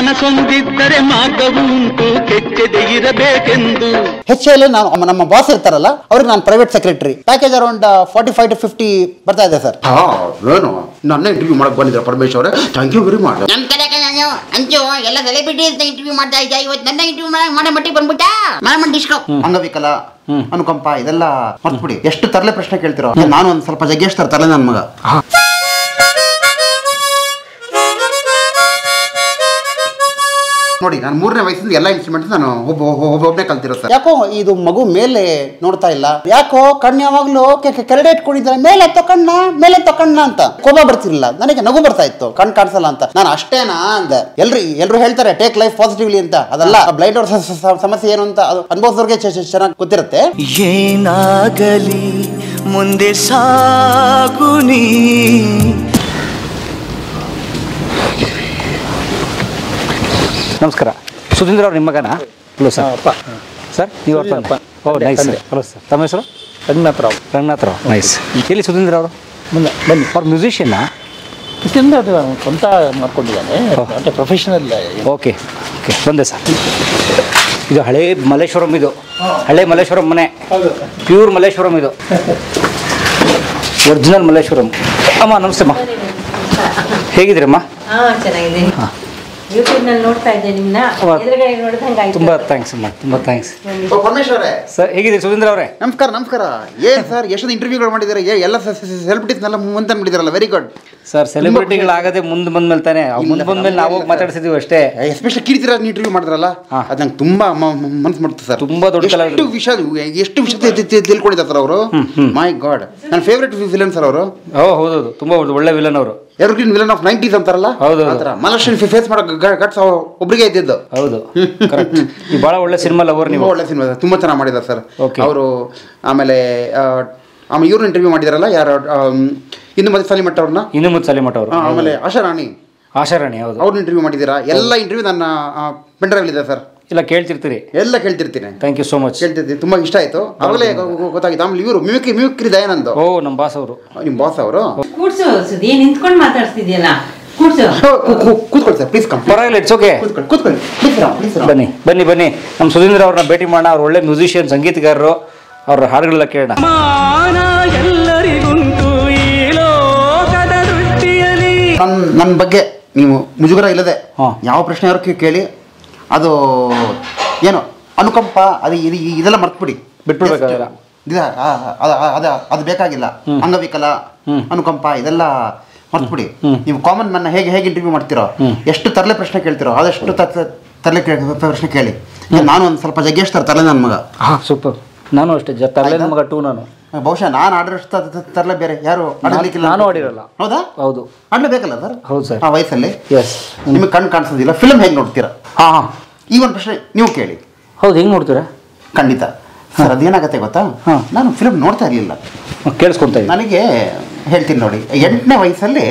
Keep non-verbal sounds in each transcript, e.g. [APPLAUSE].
ಮನಸೊಂದಿದ್ದರೆ ಮಾರ್ಗವು ಉಂಟು ಕೆಚ್ಚದೆ ಇರಬೇಕೆಂದು. ಎಲ್ ನಾನು ನಮ್ಮ ಬಾಸ್ ಇರ್ತಾರಲ್ಲ ಅವ್ರಿಗೆ ನಾನು private secretary package around forty five to fifty ಬರ್ತಾ ಇದೆ ಸರ್ ಹಾ ಏನು? ನನ್ನ ಇಂಟರ್ವ್ಯೂ ಮಾಡಕ್ ಬಂದಿದ್ರೆ ಪರಮೇಶ್ ಅವರೇ? ಥ್ಯಾಂಕ್ ಯು ವೆರಿ ಮಚ್ ನಮ್ ಕಡೆ ನಾನು ಅಂಚು ಎಲ್ಲ ಸೆಲೆಬ್ರಿಟಿ ಅಂತ ಇಂಟರ್ವ್ಯೂ ಮಾಡ್ತಾ ಇದ್ದೆ ಇವತ್ತು ನನ್ನ ಇಂಟರ್ವ್ಯೂ ಮಾಡೋ ಮಟ್ಟಿಗೆ ಬಂದ್ಬಿಟ್ಟ ಮಾಡ ಡಿಸ್ಕೋ ಅಂಗವಿಕಲ ಅನುಕಂಪ ಇದೆಲ್ಲ ಮರ್ತ್ಬಿಡಿ. ಎಷ್ಟು ತರಲೆ ಪ್ರಶ್ನೆ ಕೇಳ್ತಿರೋ? ನಾನು ಒಂದ್ ಸ್ವಲ್ಪ ಜಗ್ಗೇಶ್ ತರ ತರಲೆ ನನ್ನ ಮಗ. ನೋಡಿ ನಾನು ಮೂರನೇ ವಯಸ್ಸಿಂದ ಎಲ್ಲ ಇನ್ಸ್ಟ್ರೂಮೆಂಟ್ ನಾನು ಒಬ್ಬ ಒಬ್ಬ- ಒಬ್ಬನೇ ಕಲ್ತಿರೋ ಸರ್. ಯಾಕೋ ಇದು ಮಗು ಮೇಲೆ ನೋಡ್ತಾ ಇಲ್ಲ. ಯಾಕೋ ಕಣ್ಣು ಯಾವಾಗ್ಲೂ ಕೆರಡೆ ಇಟ್ಕೊಂಡಿದ್ದಾರೆ. ಮೇಲೆ ತಕಣ್ಣ ಮೇಲೆ ತಕಣ್ಣ ಅಂತ. ಕೋಪ ಬರ್ತಿರ್ಲಿಲ್ಲ. ನನಗೆ ನಗು ಬರ್ತಾ ಇತ್ತು. ಕಣ್ ಕಾಣಿಸಲ್ಲ ಅಂತ. ನಾನು ಅಷ್ಟೇನಾ ಅಂದ. ಎಲ್ರಿ ಎಲ್ರು ಹೇಳ್ತಾರೆ ಟೇಕ್ ಲೈಫ್ ಪಾಸಿಟಿವ್ಲಿ ಅಂತ. ಅದಲ್ಲ ಬ್ಲೈಂಡ್ ಅವ್ರ ಸಮಸ್ಯೆ ಏನು ಅಂತ ಅದು ಅನುಭವಿಸೋರ್ಗೆ ಚೆನ್ನಾಗಿ ಗೊತ್ತಿರುತ್ತೆ. ಏನಾಗಲಿ ಮುಂದೆ ಸಾಗುನಿ ನಮಸ್ಕಾರ. ಸುಧೀಂದ್ರ ಅವ್ರು ನಿಮ್ಮ ಮಗನ? Hello sir. ಸರ್ ನೀವು ಅವ್ರ ಓ ನೈಸ್ ಹಲೋ ಸರ್. ತಮ್ಮ ಹೆಸರು? ರಂಗನಾಥ ರಾವ್. ರಂಗನಾಥ್ ರಾವ್. ನೈಸ್ ಎಲ್ಲಿ ಸುಧೀಂದ್ರ ಅವರು? ಮುಂದೆ ಬನ್ನಿ. ಅವ್ರ ಮ್ಯೂಸಿಷಿಯನ್ನ ಇದರಿಂದ ಅದು ಅವ್ನು ಸ್ವಂತ ಮಾಡ್ಕೊಂಡಿದ್ದಾನೆ. ಅಂದರೆ ಪ್ರೊಫೆಷನಲ್ ಓಕೆ ಓಕೆ ಬಂದೆ ಸರ್. ಇದು ಹಳೇ ಮಲ್ಲೇಶ್ವರಂ ಇದು. ಹಳೆ ಮಲ್ಲೇಶ್ವರಂ ಮನೆ. ಪ್ಯೂರ್ ಮಲ್ಲೇಶ್ವರಂ ಇದು. ಒರಿಜಿನಲ್ ಮಲ್ಲೇಶ್ವರಂ. ಅಮ್ಮ ನಮಸ್ತೆ ಅಮ್ಮ. ಹೇಗಿದ್ದೀರಮ್ಮ? ಹಾ. ಚೆನ್ನಾಗಿದ್ದೀನಿ ನೋಡ್ತಾ ಇದ್ದೆ ನಿಮ್ನ. ವಾ. ಎದುರುಗಡೆ ನೋಡ್ದಂಗೆ ಆಯ್ತು ತುಂಬ ಥ್ಯಾಂಕ್ಸ್ ಅಮ್ಮ ತುಂಬ ಥ್ಯಾಂಕ್ಸ್ ಪರಮೇಶ್ ಅವರೇ ಸರ್ ಹೇಗಿದ್ದೀರಿ ಸುಧೀಂದ್ರ ಅವರೇ? ನಮಸ್ಕಾರ ನಮಸ್ಕಾರ. ಏ ಸರ್ ಎಷ್ಟೊಂದು ಇಂಟರ್ವ್ಯೂಗಳು ಮಾಡಿದ್ದಾರೆ? ಏ, ಎಲ್ಲ ಸೆಲೆಬ್ರಿಟೀಸ್ನೆಲ್ಲ ಮುಂದೆ ಬಿಟ್ಟಿದ್ದಾರಲ್ಲ ವೆರಿ ಗುಡ್ ಸರ್ ಸೆಲೆಬ್ರಿಟಿಗಳಾಗದೆ ಮುಂದೆ ಬಂದ್ಮೇಲೆ ತಾನೆ ಮುಂದೆ ಬಂದ್ಮೇಲೆ ನಾವು ಹೋಗಿ ಮಾತಾಡ್ಸಿದೀವಿ ಅಷ್ಟೇ. ಎಸ್ಪೆಷಲಿ ಕೀರ್ತಿರಾಜ್ ಇಂಟರ್ವ್ಯೂ ಮಾಡಿದ್ರಲ್ಲ. ಅದು ನಂಗೆ ತುಂಬಾ ಮನಸ್ಸು ಮಾಡ್ತು ಸರ್. ತುಂಬಾ ದೊಡ್ಡ ಎಷ್ಟು. ವಿಷಯ ಎಷ್ಟು ವಿಷಯ ತಿಳ್ಕೊಂಡಿದ್ದಾರೆ ಸರ್ ಅವರು? ಮೈ ಗಾಡ್ ನನ್ನ ಫೇವ್ರೆಟ್ ವಿಲನ್ ಸರ್ ಅವರು. ಓ ಹೌದೌದು. ತುಂಬ ಒಳ್ಳೆ ವಿಲನ್ ಅವರು. ಎವ್ರಿಗ್ರೀನ್ ವಿಲನ್ ಆಫ್ ನೈಂಟೀಸ್ ಅಂತಾರಲ್ಲ? ಹೌದು, ಥರ. ಫೇಸ್ ಮಾಡೋ ಗಟ್ಸ್ ಒಬ್ರಿಗೆ ಇದ್ದಿದ್ದು. ಹೌದು. ಭಾಳ ಒಳ್ಳೆ ಸಿನಿಮಾ ಲವರ್ ನೀವು. ಒಳ್ಳೆ ಸಿನಿಮಾ ತುಂಬಾ ಚೆನ್ನಾಗಿ ಮಾಡಿದ್ದಾರೆ ಸರ್. ಅವರು ಆಮೇಲೆ ಆಮೇಲೆ ಇವ್ರನ್ನ ಇಂಟರ್ವ್ಯೂ ಮಾಡಿದಾರಲ್ಲ ಯಾರು ಇನ್ನು ಮತ್ತೆ ಸಲಿಮಠ ಅವ್ರನ್ನ? ಇನ್ನು ಮತ್ತೆ ಸಲಿಮಠ ಅವರು. ಆಮೇಲೆ ಆಶಾ ರಾಣಿ. ಆಶಾರಾಣಿ ಹೌದು. ಅವ್ರನ್ನ ಇಂಟರ್ವ್ಯೂ ಮಾಡಿದ್ದೀರಾ? ಎಲ್ಲ ಇಂಟರ್ವ್ಯೂ ನನ್ನ ಪೆಂಡ್ರೈವ್ ಇದೆ ಸರ್ ಇಲ್ಲ ಕೇಳ್ತಿರ್ತೀರಿ. ಎಲ್ಲ ಕೇಳ್ತಿರ್ತೀನಿ. ಥ್ಯಾಂಕ್ ಯು ಸೋ ಮಚ್ ಕೇಳ್ತಿರ್ತೀನಿ. ತುಂಬಾ ಇಷ್ಟ ಆಯ್ತು. ಅವಾಗಲೇ ಗೊ- ಗೊತ್ತಾಗಿತ್ತು. ಆಮೇಲೆ ಇವರು ಮ್ಯೂಕಿ ಮ್ಯೂಕ್ರಿ ದಯಾನಂದ್ ಓ ನಮ್ಮ ಬಾಸ್ ಅವರು. ನಿಮ್ಮ ಬಾಸ್ ಅವರು? ಕೂಡ್ಸು ಸುದಿ ನಿಂತ್ಕೊಂಡು ಮಾತಾಡ್ತಿದ್ಯಲ್ಲ ಕೂಡ್ಸು. ಕೂತ್ಕೊಳ್ಳಿ ಸರ್ ಪ್ಲೀಸ್ ಕಮ್ ಪರವಾಗಿಲ್ಲ ಇಟ್ಸ್ ಓಕೆ ಕೂತ್ಕೊಳ್ಳಿ ಕೂತ್ಕೊಳ್ಳಿ. ಪ್ಲೀಸ್ ಪ್ಲೀಸ್ ಬನ್ನಿ ಬನ್ನಿ ಬನ್ನಿ. ನಮ್ಮ ಸುಧೀಂದ್ರ ಅವ್ರನ್ನ ಭೇಟಿ ಮಾಡೋಣ. ಅವ್ರು ಒಳ್ಳೆ ಮ್ಯೂಸಿಷಿಯನ್ ಸಂಗೀತಗಾರರು. ಅವ್ರ ಹಾಡುಗಳೆಲ್ಲ ಕೇಳೋಣ. ನನ್ನ ಬಗ್ಗೆ ನೀವು ಮುಜುಗರ ಇಲ್ಲದೆ. ಯಾವ ಪ್ರಶ್ನೆ ಯಾರು ಕೇಳಿ ಅದು ಏನು ಅನುಕಂಪ ಅದು ಇದು ಇದೆಲ್ಲ ಮರ್ತ್ಬಿಡಿ. ಅದು ಬೇಕಾಗಿಲ್ಲ. ಅಂಗವಿಕಲ ಅನುಕಂಪ ಇದೆಲ್ಲ ಮರ್ತ್ಬಿಡಿ. ನೀವು ಕಾಮನ್ ಮನ್ನ ಹೇಗೆ ಹೇಗೆ ಇಂಟರ್ವ್ಯೂ ಮಾಡ್ತಿರೋ ಎಷ್ಟು ತರಲೆ ಪ್ರಶ್ನೆ ಕೇಳ್ತಿರೋ ಅದಷ್ಟು ತರಲೆ ಪ್ರಶ್ನೆ ಕೇಳಿ. ನಾನು ಒಂದು ಸ್ವಲ್ಪ ಜಗ್ಗೇಶ್ ತರ ತಲೆ ನನ್ನ ಮಗ. ಹಾಂ ಸೂಪರ್ ನಾನು ಅಷ್ಟೇ ತರಲೆ ನಮಗ ಮಗ ಟೂ ನಾನು. ಬಹುಶಃ ನಾನು ಆಡಿರೋಷ್ಟು ತರಲೇ ಬೇರೆ. ಯಾರು ಆಡಲಿಕ್ಕಿಲ್ಲ ನಾನು ಆಡಿರಲ್ಲ. ಹೌದಾ? ಹೌದು. ಆಡಲೇಬೇಕಲ್ಲ ಸರ್ ಹೌದು ಸರ್. ಆ ವಯಸ್ಸಲ್ಲಿ? ಎಸ್ ನಿಮಗೆ ಕಣ್ಣು ಕಾಣಿಸೋದಿಲ್ಲ. ಫಿಲ್ಮ್ ಹೇಗೆ ನೋಡ್ತೀರಾ? ಹಾಂ ಹಾಂ. ಈ ಒಂದು ಪ್ರಶ್ನೆ ನೀವು ಕೇಳಿ. ಹೌದು ಹೆಂಗೆ ನೋಡ್ತೀರಾ? ಖಂಡಿತ. ಸರ್ ಅದೇನಾಗತ್ತೆ ಗೊತ್ತಾ. ನಾನು ಫಿಲಮ್ ನೋಡ್ತಾ ಇರಲಿಲ್ಲ. ಇದ್ದೀನಿ. ನನಗೆ ಹೇಳ್ತೀನಿ ನೋಡಿ ಎಂಟನೇ ವಯಸ್ಸಲ್ಲಿ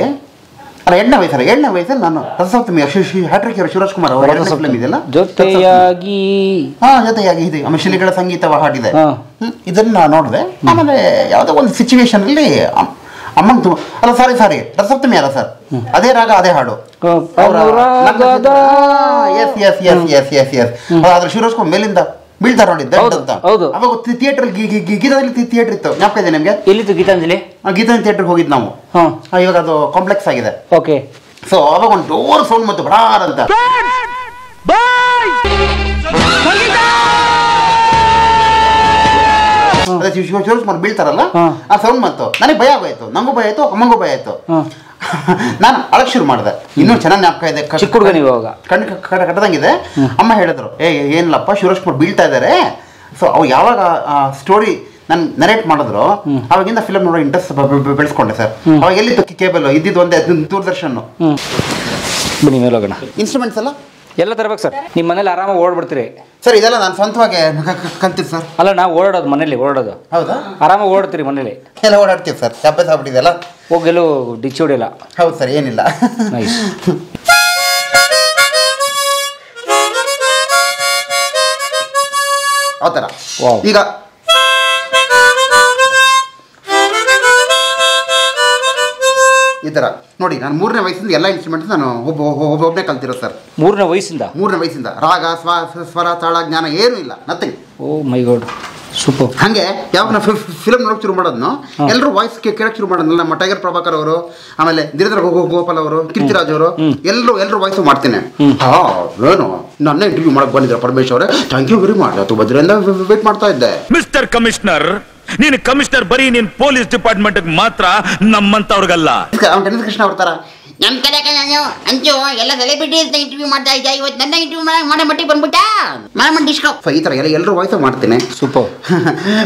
ಎಂಟನೇ ವಯಸ್ಸಲ್ಲ ಏಳನೇ ವಯಸ್ಸಲ್ಲಿ ನಾನು ರಸಸಪ್ತಮಿ ಹ್ಯಾಟ್ರಿಕ್ ಶಿವರಾಜ್ ಕುಮಾರ್ ಅವರ ಫಿಲ್ಮ್ ಇದೆಯಲ್ಲ? ಜೊತೆಯಾಗಿ ಹಾ ಜೊತೆಯಾಗಿ ಇದೆ. ಶಿಲೆಗಳ ಸಂಗೀತವ ಹಾಡಿದೆ ಇದನ್ನ ನೋಡಿದೆ. ಆಮೇಲೆ ಯಾವುದೋ ಒಂದು ಸಿಚುವೇಶನ್ ಅಲ್ಲಿ ಅಮ್- ಅಮ್ಮಂಗ್ ತುಂಬ ಅಲ್ಲ ಸಾರಿ ಸಾರಿ ರಸಪ್ತಮಿ ಅಲ್ಲ ಸರ್. ಅದೇ ರಾಗ ಅದೇ ಹಾಡು. Yes yes yes yes yes yes ಅದ್ರ ಶಿವರಾಜ್ ಕುಮಾರ್ ಮೇಲಿಂದ ಬೀಳ್ತಾರ ನೋಡಿ ದಡ್ಡ ಅಂತ. ಹೌದು. ಅವಾಗ ಥಿಯೇಟರ್ ಗೀತಾಂಜಲಿ ಥಿಯೇಟರ್ ಇತ್ತು. ಜ್ಞಾಪಕ ಇದೆ ನಿಮಗೆ? ಎಲ್ಲಿತ್ತು ಗೀತಾಂಜಲಿ? ಗೀತಾಂಜಲಿ ಥಿಯೇಟರ್ ಹೋಗಿದ್ದು ನಾವು. ಇವಾಗ ಅದು ಕಾಂಪ್ಲೆಕ್ಸ್ ಆಗಿದೆ. ಓಕೆ. ಸೊ ಅವಾಗ ಒಂದು ಡೋರ್ ಸೌಂಡ್ ಮತ್ತು ಬಡಾರ್ ಅಂತ. ಬೀಳ್ತಾರಲ್ಲ. ಆ ಸೌಂಡ್ ಬಂತು. ನನಗೆ ಭಯ ಆಗೋಯ್ತು. ನಮಗೂ ಭಯ ಆಯ್ತು ಅಮ್ಮಂಗೂ ಭಯ ಆಯ್ತು. [LAUGHS] ನಾನು ಅಳಕ್ ಶುರು ಮಾಡಿದೆ. ಇನ್ನೂ ಚೆನ್ನಾಗಿ ಜ್ಞಾಪಕ ಇದೆ. ಚಿಕ್ಕ ಹುಡುಗ ನೀವು ಅವಾಗ ಕಣ್ಣು ಕ- ಕಟ್ಟದಂಗಿದೆ ಅಮ್ಮ ಹೇಳಿದ್ರು ಏ ಏನಿಲ್ಲಪ್ಪ ಶಿವರಾಜ್ ಕುಮಾರ್ ಬೀಳ್ತಾ ಇದ್ದಾರೆ ಸೊ ಅವು ಯಾವಾಗ ಸ್ಟೋರಿ ನಾನು ನರೇಟ್ ಮಾಡಿದ್ರು ಅವಾಗಿಂದ ಫಿಲಮ್ ನೋಡೋ ಇಂಟ್ರೆಸ್ಟ್ ಬೆಳೆಸ್ಕೊಂಡೆ ಸರ್. ಅವಾಗ ಎಲ್ಲಿತ್ತು ಕೇಬಲ್? ಇದ್ದಿದ್ದು ಒಂದೇ ಅದು ದೂರದರ್ಶನ್. ಬನ್ನಿ ಇನ್ಸ್ಟ್ರೂಮೆಂಟ್ಸ್ ಎಲ್ಲ? ಎಲ್ಲ ತರಬೇಕು ಸರ್. ನಿಮ್ಮ ಮನೇಲಿ ಆರಾಮಾಗಿ ಓಡ್ಬಿಡ್ತೀರಿ. ಸರ್ ಇದೆಲ್ಲ ನಾನು ಸ್ವಂತವಾಗಿ ಕ- ಕ- ಸರ್. ಅಲ್ಲ ನಾವು ಓಡಾಡೋದು ಮನೇಲಿ ಓಡಾಡೋದು. ಹೌದಾ? ಆರಾಮಾಗಿ ಓಡ್ತೀರಿ ಮನೇಲಿ. ಎಲ್ಲ ಓಡಾಡ್ತೀವಿ ಸರ್. ಅಭ್ಯಾಸ ಆಗ್ಬಿಟ್ಟಿದೆಲ್ಲ ಹೋಗಲು ಡಿಚ್ಚಿ ಹೊಡಿಯಲ್ಲ. ಹೌದು ಸರ್ ಏನಿಲ್ಲ. ನೈಸ್ ಆ ಥರ. ಈಗ ಈ ಥರ ನೋಡಿ ನಾನು ಮೂರನೇ ವಯಸ್ಸಿಂದ ಎಲ್ಲ ಇನ್ಸ್ಟ್ರೂಮೆಂಟ್ಸ್ ನಾನು ಒಬ್ಬ ಒಬ್ಬ ಒಬ್ಬನೇ ಕಲ್ತಿರೋ ಸರ್ ಮೂರನೇ ವಯಸ್ಸಿಂದ? ಮೂರನೇ ವಯಸ್ಸಿಂದ. ರಾಗ ಸ್ವ ಸ್ವರ ತಾಳ ಜ್ಞಾನ ಏನೂ ಇಲ್ಲ. Nothing oh my god. Super. ಹಂಗೆ ಯಾವಾಗ ನಾವು ಫಿಲ್ಮ್ ನೋಡೋಕೆ ಶುರು ಮಾಡೋದು ಎಲ್ಲರೂ ವಾಯ್ಸ್ ಕೇಳಕ್ಕೆ ಶುರು ಮಾಡೋದು ನಮ್ಮ ಟೈಗರ್ ಪ್ರಭಾಕರ್ ಅವರು ಆಮೇಲೆ ಧೀರೇಂದ್ರ ಗೋ- ಗೋಪಾಲ್ ಅವರು ಕೀರ್ತಿರಾಜ್ ಅವರು ಎಲ್ಲರೂ ಎಲ್ಲರೂ ವಾಯ್ಸ್ ಮಾಡ್ತೇನೆ. ಹಾ ಏನು? ನನ್ನ ಇಂಟರ್ವ್ಯೂ ಮಾಡಕ್ ಬಂದಿದ್ರು ಪರಮೇಶ್ ಅವರೇ? ಥ್ಯಾಂಕ್ ಯು ವೆರಿ ಮಚ್ ಅದು ಬದ್ರಿಂದ ವೇಟ್ ಮಾಡ್ತಾ ಇದ್ದೆ. ಮಿಸ್ಟರ್ ಕಮಿಷನರ್ ನೀನು ಕಮಿಷನರ್ ಬರೀ ನೀನ್ ಪೊಲೀಸ್ ಡಿಪಾರ್ಟ್ಮೆಂಟ್ ಮಾತ್ರ ನಮ್ಮಂತವ್ರಿಗಲ್ಲ. ಅವ್ನು ಗಣೇಶ ಕೃಷ್ಣ ಅವ್ರ ಥರ ನಮ್ ಕಡೆ ನಾನು ಅಂಚು ಎಲ್ಲ ಸೆಲೆಬ್ರಿಟಿ ಬಿಟ್ಟಿ ಇಂಟರ್ವ್ಯೂ ಮಾಡ್ತಾ ಇದ್ದ ಇವತ್ತು ನನ್ನ ಇಂಟರ್ವ್ಯೂ ಮಾಡಿ ಮಾಡೋ ಮಟ್ಟಿಗೆ ಬಂದ್ಬಿಟ್ಟ ಮಾಡ ಡಿಸ್ಕೌಂಟ್ ಈ ತರ ಎಲ್ಲ ಎಲ್ಲರೂ ವಾಯ್ಸ್ ಮಾಡ್ತೀನಿ. [LAUGHS] ಸೂಪರ್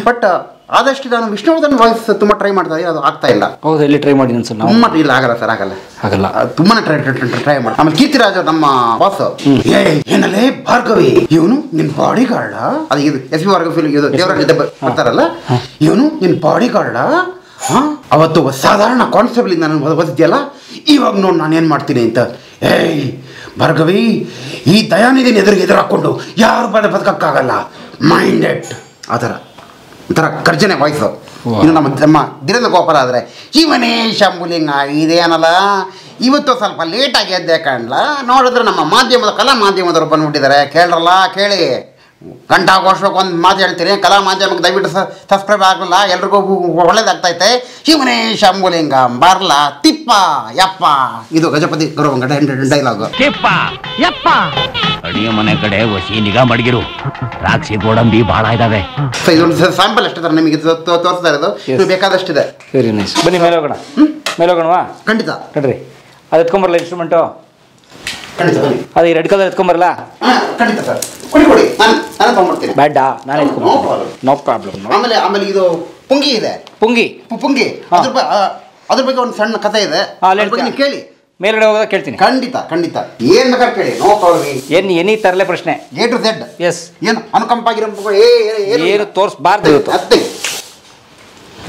ಬಟ್ ಆದಷ್ಟು ನಾನು ವಿಷ್ಣುವರ್ಧನ್ ವಾಯ್ಸ್ ತುಂಬ ಟ್ರೈ ಮಾಡ್ತಾ ಇದ್ದೀನಿ ಅದು ಆಗ್ತಾ ಇಲ್ಲ. ಹೌದು ಎಲ್ಲಿ ಟ್ರೈ ಮಾಡಿ ಸರ್ ನಮ್ಮ ಇಲ್ಲ ಆಗಲ್ಲ ಸರ್ ಆಗಲ್ಲ. ಆಗಲ್ಲ. ತುಂಬಾ ತುಂಬಾನೇ ಟ್ರೈ ಟ್ರೈ ಮಾಡಿ ಆಮೇಲೆ ಕೀರ್ತಿರಾಜ ನಮ್ಮ ಬಾಸ್ ಏಯ್ ಏನಲ್ಲೇ ಭಾರ್ಗವಿ ಇವನು ನಿನ್ ಬಾಡಿ ಗಾರ್ಡ ಅದು ಇದು ಎಸ್ ಪಿ ಭಾರ್ಗವಿ ಇದು ದೇವರ ಜೊತೆ ಬರ್ತಾರಲ್ಲ ಇವನು ನಿನ್ ಬಾಡಿ ಗಾರ್ಡ ಅವತ್ತು ಸಾಧಾರಣ ಕಾನ್ಸ್ಟೇಬಲ್ ಇಂದ ನಾನು ಓದಿದ್ಯಲ್ಲ ಇವಾಗ ನೋಡಿ ನಾನು ಏನು ಮಾಡ್ತೀನಿ ಅಂತ. ಏಯ್ ಭಾರ್ಗವಿ ಈ ದಯಾನಿಧಿನ ಎದುರಿಗೆ ಎದುರು ಹಾಕೊಂಡು ಯಾರು ಬದ ಬದುಕಕ್ಕಾಗಲ್ಲ ಮೈಂಡೆಡ್ ಆ ಥರ. ಒಂಥರ ಕರ್ಜನೆ ವಾಯ್ಸ್ ಇನ್ನು ನಮ್ಮ ನಮ್ಮ ದಿನದ ಗೋಪಾಲ ಆದರೆ ಇವನೇ ಶಂಭುಲಿಂಗ ಇದೇನಲ್ಲ? ಇವತ್ತು ಸ್ವಲ್ಪ ಲೇಟಾಗಿ ಎದ್ದೆ ಕಾಣ್ಲ? ನೋಡಿದ್ರೆ ನಮ್ಮ ಮಾಧ್ಯಮದ ಕಲಾ ಮಾಧ್ಯಮದವರು ಬಂದ್ಬಿಟ್ಟಿದ್ದಾರೆ. ಕೇಳ್ರಲ್ಲ ಕೇಳಿ. ಗಂಟಾ ವರ್ಷಕ್ಕೆ ಒಂದು ಮಾತು ಹೇಳ್ತೀನಿ. ಕಲಾ ಮಾಧ್ಯಮಕ್ಕೆ ದಯವಿಟ್ಟು ಸಬ್ಸ್ಕ್ರೈಬ್ ಆಗಲ್ಲ. ಎಲ್ರಿಗೂ ಒಳ್ಳೇದಾಗ್ತೈತೆ. ಶಿವನೇ ಶಂಭುಲಿಂಗ ಬರ್ಲ ತಿಪ್ಪ ಯಪ್ಪ. ಇದು ಗಜಪತಿ ಗೌರವ ಯಪ್ಪ. ಅಡಿಗೆ ಮನೆ ಕಡೆ ವಸಿ ನಿಗಾ ಮಡಗಿರು. ದ್ರಾಕ್ಷಿ ಗೋಡಂಬಿ ಬಹಳ ಇದಾವೆ. ಇದೊಂದು ಸ್ಯಾಂಪಲ್ ಅಷ್ಟೇ ಥರ ನಿಮಗೆ ತೋರಿಸ್ತಾ ಇರೋದು. ಇದು ಬೇಕಾದಷ್ಟಿದೆ. ವೆರಿ ನೈಸ್ ಬನ್ನಿ ಮೇಲೆ ಹೋಗೋಣ. ಮೇಲೆ ಹೋಗೋಣವಾ? ಖಂಡಿತ. ನಡ್ರಿ. ಅದು ಎತ್ಕೊಂಬರಲ್ಲ ಇನ್ಸ್ಟ್ರೂಮೆಂಟು ಖಂಡಿತ ಬನ್ನಿ. ಅದು ರೆಡ್ ಕಲರ್ ಎತ್ಕೊಂಬರಲ್ಲ? ಖಂಡಿತ ಸರ್. ಕೊಡಿ ಕೊಡಿ. ನಾನು ನಾನು ನೋ ಪ್ರಾಬ್ಲಮ್ ಆಮೇಲೆ ಆಮೇಲೆ ಇದು ಪುಂಗಿ ಇದೆ. ಪುಂಗಿ? ಪುಂಗಿ. ಅದ್ರ ಅದ್ರ ಬಗ್ಗೆ ಒಂದು ಸಣ್ಣ ಕಥೆ ಇದೆ. ಬಗ್ಗೆ ಕೇಳಿ. ಮೇಲ್ಗಡೆ ಹೋಗೋದ ಕೇಳ್ತೀನಿ. ಖಂಡಿತ ಖಂಡಿತ. ಏನ್ ಬೇಕಾದ್ರೆ ಕೇಳಿ. ನೋ ಪ್ರಾಬ್ಲಮ್ ಏನು ಎನಿ ತರಲೆ ಪ್ರಶ್ನೆ. ಎ ಟು ಝೆಡ್ ಎಸ್ ಏನು ಅನುಕಂಪ ಆಗಿರೋ ಏನು ತೋರಿಸ್ಬಾರ್ದು ಇವತ್ತು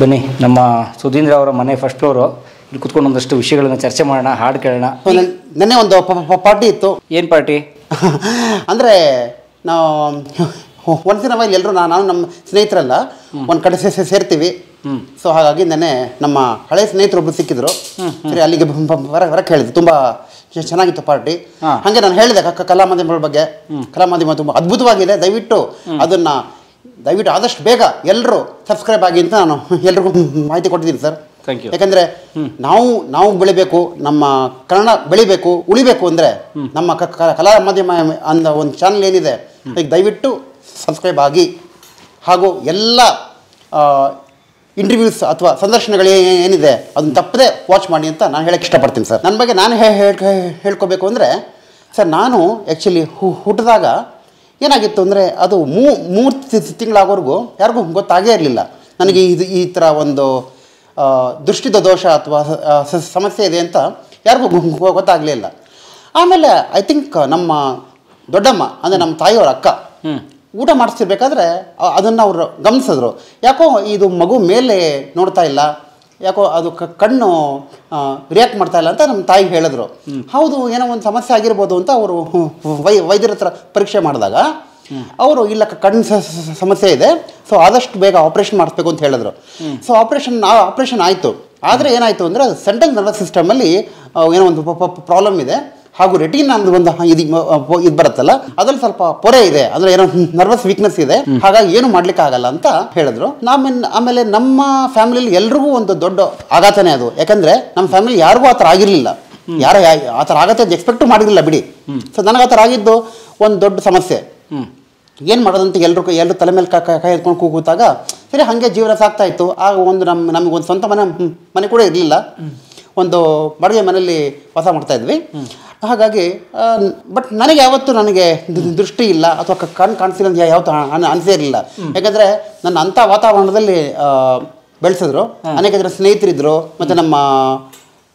ಬನ್ನಿ ನಮ್ಮ ಸುಧೀಂದ್ರ ಅವರ ಮನೆ ಫಸ್ಟ್ ಫ್ಲೋರು ಇಲ್ಲಿ ಕುತ್ಕೊಂಡು ಒಂದಷ್ಟು ವಿಷಯಗಳನ್ನ ಚರ್ಚೆ ಮಾಡೋಣ ಹಾಡು ಕೇಳೋಣ. ನೆನ್ನೆ ಒಂದು ಪಾರ್ಟಿ ಇತ್ತು. ಏನು ಪಾರ್ಟಿ? [LAUGHS] ಅಂದರೆ ನಾವು ಒಂದ್ಸಿನ ಮೇಲೆ ಎಲ್ಲರೂ ನಾನು ನಮ್ಮ ಸ್ನೇಹಿತರೆಲ್ಲ ಒಂದು ಕಡೆ ಸೇರ್ತೀವಿ. ಸೊ ಹಾಗಾಗಿ ನೆನ್ನೆ ನಮ್ಮ ಹಳೆ ಸ್ನೇಹಿತರು ಸ್ನೇಹಿತರೊಬ್ರು ಸಿಕ್ಕಿದ್ರು. ಸರಿ ಅಲ್ಲಿಗೆ ಹೊರಗೆ ಹೇಳಿದ್ರು. ತುಂಬ ಚೆನ್ನಾಗಿತ್ತು ಪಾರ್ಟಿ. ಹಾಗೆ ನಾನು ಹೇಳಿದೆ ಕಲಾ ಮಾಧ್ಯಮಗಳ ಬಗ್ಗೆ. ಕಲಾ ಮಾಧ್ಯಮ ತುಂಬ ಅದ್ಭುತವಾಗಿದೆ. ದಯವಿಟ್ಟು ಅದನ್ನ ದಯವಿಟ್ಟು ಆದಷ್ಟು ಬೇಗ ಎಲ್ಲರೂ ಸಬ್ಸ್ಕ್ರೈಬ್ ಆಗಿ ಅಂತ ನಾನು ಎಲ್ರಿಗೂ ಮಾಹಿತಿ ಕೊಟ್ಟಿದ್ದೀನಿ ಸರ್. ಯಾಕಂದ್ರೆ ನಾವು ನಾವು ಬೆಳಿಬೇಕು ನಮ್ಮ ಕನ್ನಡ ಬೆಳಿಬೇಕು ಉಳಿಬೇಕು ಅಂದ್ರೆ ನಮ್ಮ ಕಲಾ ಮಾಧ್ಯಮ ಅಂದ ಒಂದು ಚಾನಲ್ ಏನಿದೆ ಈಗ ದಯವಿಟ್ಟು ಸಬ್ಸ್ಕ್ರೈಬ್ ಆಗಿ ಹಾಗೂ ಎಲ್ಲ ಇಂಟರ್ವ್ಯೂಸ್ ಅಥವಾ ಸಂದರ್ಶನಗಳು ಏನಿದೆ ಅದನ್ನ ತಪ್ಪದೆ ವಾಚ್ ಮಾಡಿ ಅಂತ ನಾನು ಹೇಳಕ್ಕೆ ಇಷ್ಟಪಡ್ತೀನಿ ಸರ್ ನನ್ನ ಬಗ್ಗೆ ನಾನು ಹೇಳ್ಕೋಬೇಕು ಹೇಳ್- ಹೇಳ್ಕೊಬೇಕು ಅಂದರೆ ಸರ್ ನಾನು ಆ್ಯಕ್ಚುಲಿ ಹುಟ್ಟಿದಾಗ ಏನಾಗಿತ್ತು ಅಂದರೆ ಅದು ಮೂ ಮೂರು ತಿಂಗಳಾಗೋವರೆಗೂ ಯಾರಿಗೂ ಗೊತ್ತಾಗೇ ಇರಲಿಲ್ಲ. ನನಗೆ ಇದು ಈ ಥರ ಒಂದು ದೃಷ್ಟಿದ ದೋಷ ಅಥವಾ ಸಮಸ್ಯೆ ಇದೆ ಅಂತ ಯಾರಿಗೂ ಗೊತ್ತಾಗಲಿಲ್ಲ ಆಮೇಲೆ ಐ ಥಿಂಕ್ ನಮ್ಮ ದೊಡ್ಡಮ್ಮ ಅಂದರೆ ನಮ್ಮ ತಾಯಿಯವರ ಅಕ್ಕ ಊಟ ಮಾಡಿಸ್ತಿರ್ಬೇಕಾದ್ರೆ ಅದನ್ನು ಅವರು ಗಮನಿಸಿದ್ರು. ಯಾಕೋ ಇದು ಮಗು ಮೇಲೆ ನೋಡ್ತಾ ಇಲ್ಲ ಯಾಕೋ ಅದು ಕ- ಕಣ್ಣು ರಿಯಾಕ್ಟ್ ಮಾಡ್ತಾ ಇಲ್ಲ ಅಂತ ನಮ್ಮ ತಾಯಿ ಹೇಳಿದ್ರು. ಹೌದು ಏನೋ ಒಂದು ಸಮಸ್ಯೆ ಆಗಿರ್ಬೋದು ಅಂತ ಅವರು ವೈ ವೈದ್ಯರ ಹತ್ರ ಪರೀಕ್ಷೆ ಮಾಡಿದಾಗ ಅವರು ಇಲ್ಲ ಕಣ್ಣ ಸಮಸ್ಯೆ ಇದೆ. ಸೊ ಆದಷ್ಟು ಬೇಗ ಆಪರೇಷನ್ ಮಾಡಿಸ್ಬೇಕು ಅಂತ ಹೇಳಿದ್ರು. ಸೊ ಆಪರೇಷನ್ ಆಪರೇಷನ್ ಆಯಿತು. ಆದರೆ ಏನಾಯಿತು ಅಂದರೆ ಸೆಂಟ್ರಲ್ ನರ್ವಸ್ ಸಿಸ್ಟಮಲ್ಲಿ ಏನೋ ಒಂದು ಪ್ರಾಬ್ಲಮ್ ಇದೆ. ಹಾಗೂ ರೆಟಿನ್ ಅಂದ್ರೆ ಒಂದು ಇದು ಇದು ಬರುತ್ತಲ್ಲ ಅದ್ರಲ್ಲಿ ಸ್ವಲ್ಪ ಪೊರೆ ಇದೆ. ಅಂದ್ರೆ ಏನೋ ನರ್ವಸ್ ವೀಕ್ನೆಸ್ ಇದೆ. ಹಾಗಾಗಿ ಏನು ಮಾಡ್ಲಿಕ್ಕೆ ಆಗಲ್ಲ ಅಂತ ಹೇಳಿದ್ರು. ಆಮೇಲೆ ಆಮೇಲೆ ನಮ್ಮ ಫ್ಯಾಮಿಲಿಲಿ ಎಲ್ರಿಗೂ ಒಂದು ದೊಡ್ಡ ಆಘಾತನೇ ಅದು. ಯಾಕಂದ್ರೆ ನಮ್ಮ ಫ್ಯಾಮಿಲಿ ಯಾರಿಗೂ ಆತರ ಆಗಿರ್ಲಿಲ್ಲ. ಯಾರ ಆತರ ಆಗತ್ತೆ ಎಕ್ಸ್ಪೆಕ್ಟು ಮಾಡಿರಲಿಲ್ಲ ಬಿಡಿ. ಸೊ ನನಗೆ ಆತರ ಆಗಿದ್ದು ಒಂದು ದೊಡ್ಡ ಸಮಸ್ಯೆ. ಏನು ಮಾಡೋದಂತ ಎಲ್ಲರೂ ಎಲ್ಲರೂ ತಲೆ ಮೇಲೆ ಕೈ ಕೈ ಎತ್ಕೊಂಡು ಕೂಗುತ್ತಾಗ ಸರಿ ಹಾಗೆ ಜೀವನ ಸಾಕ್ತಾ ಇತ್ತು. ಆಗ ಒಂದು ನಮ್ಮ ನಮಗೆ ಒಂದು ಸ್ವಂತ ಮನೆ ಮನೆ ಕೂಡ ಇರಲಿಲ್ಲ. ಒಂದು ಬಾಡಿಗೆ ಮನೆಯಲ್ಲಿ ವಾಸ ಮಾಡ್ತಾ ಇದ್ವಿ. ಹಾಗಾಗಿ ಬಟ್ ನನಗೆ ಯಾವತ್ತೂ ನನಗೆ ದೃಷ್ಟಿ ಇಲ್ಲ ಅಥವಾ ಕಣ್ ಕಣ್ಣು ಕಾಣಿಸಿಲ್ಲ ಅಂತ ಯಾವತ್ತೂ ಅನ್- ಅನಿಸೇ ಇರಲಿಲ್ಲ. ಯಾಕಂದರೆ ನನ್ನ ಅಂಥ ವಾತಾವರಣದಲ್ಲಿ ಬೆಳೆಸಿದ್ರು. ಅನೇಕ ಜನ ಸ್ನೇಹಿತರಿದ್ದರು ಮತ್ತು ನಮ್ಮ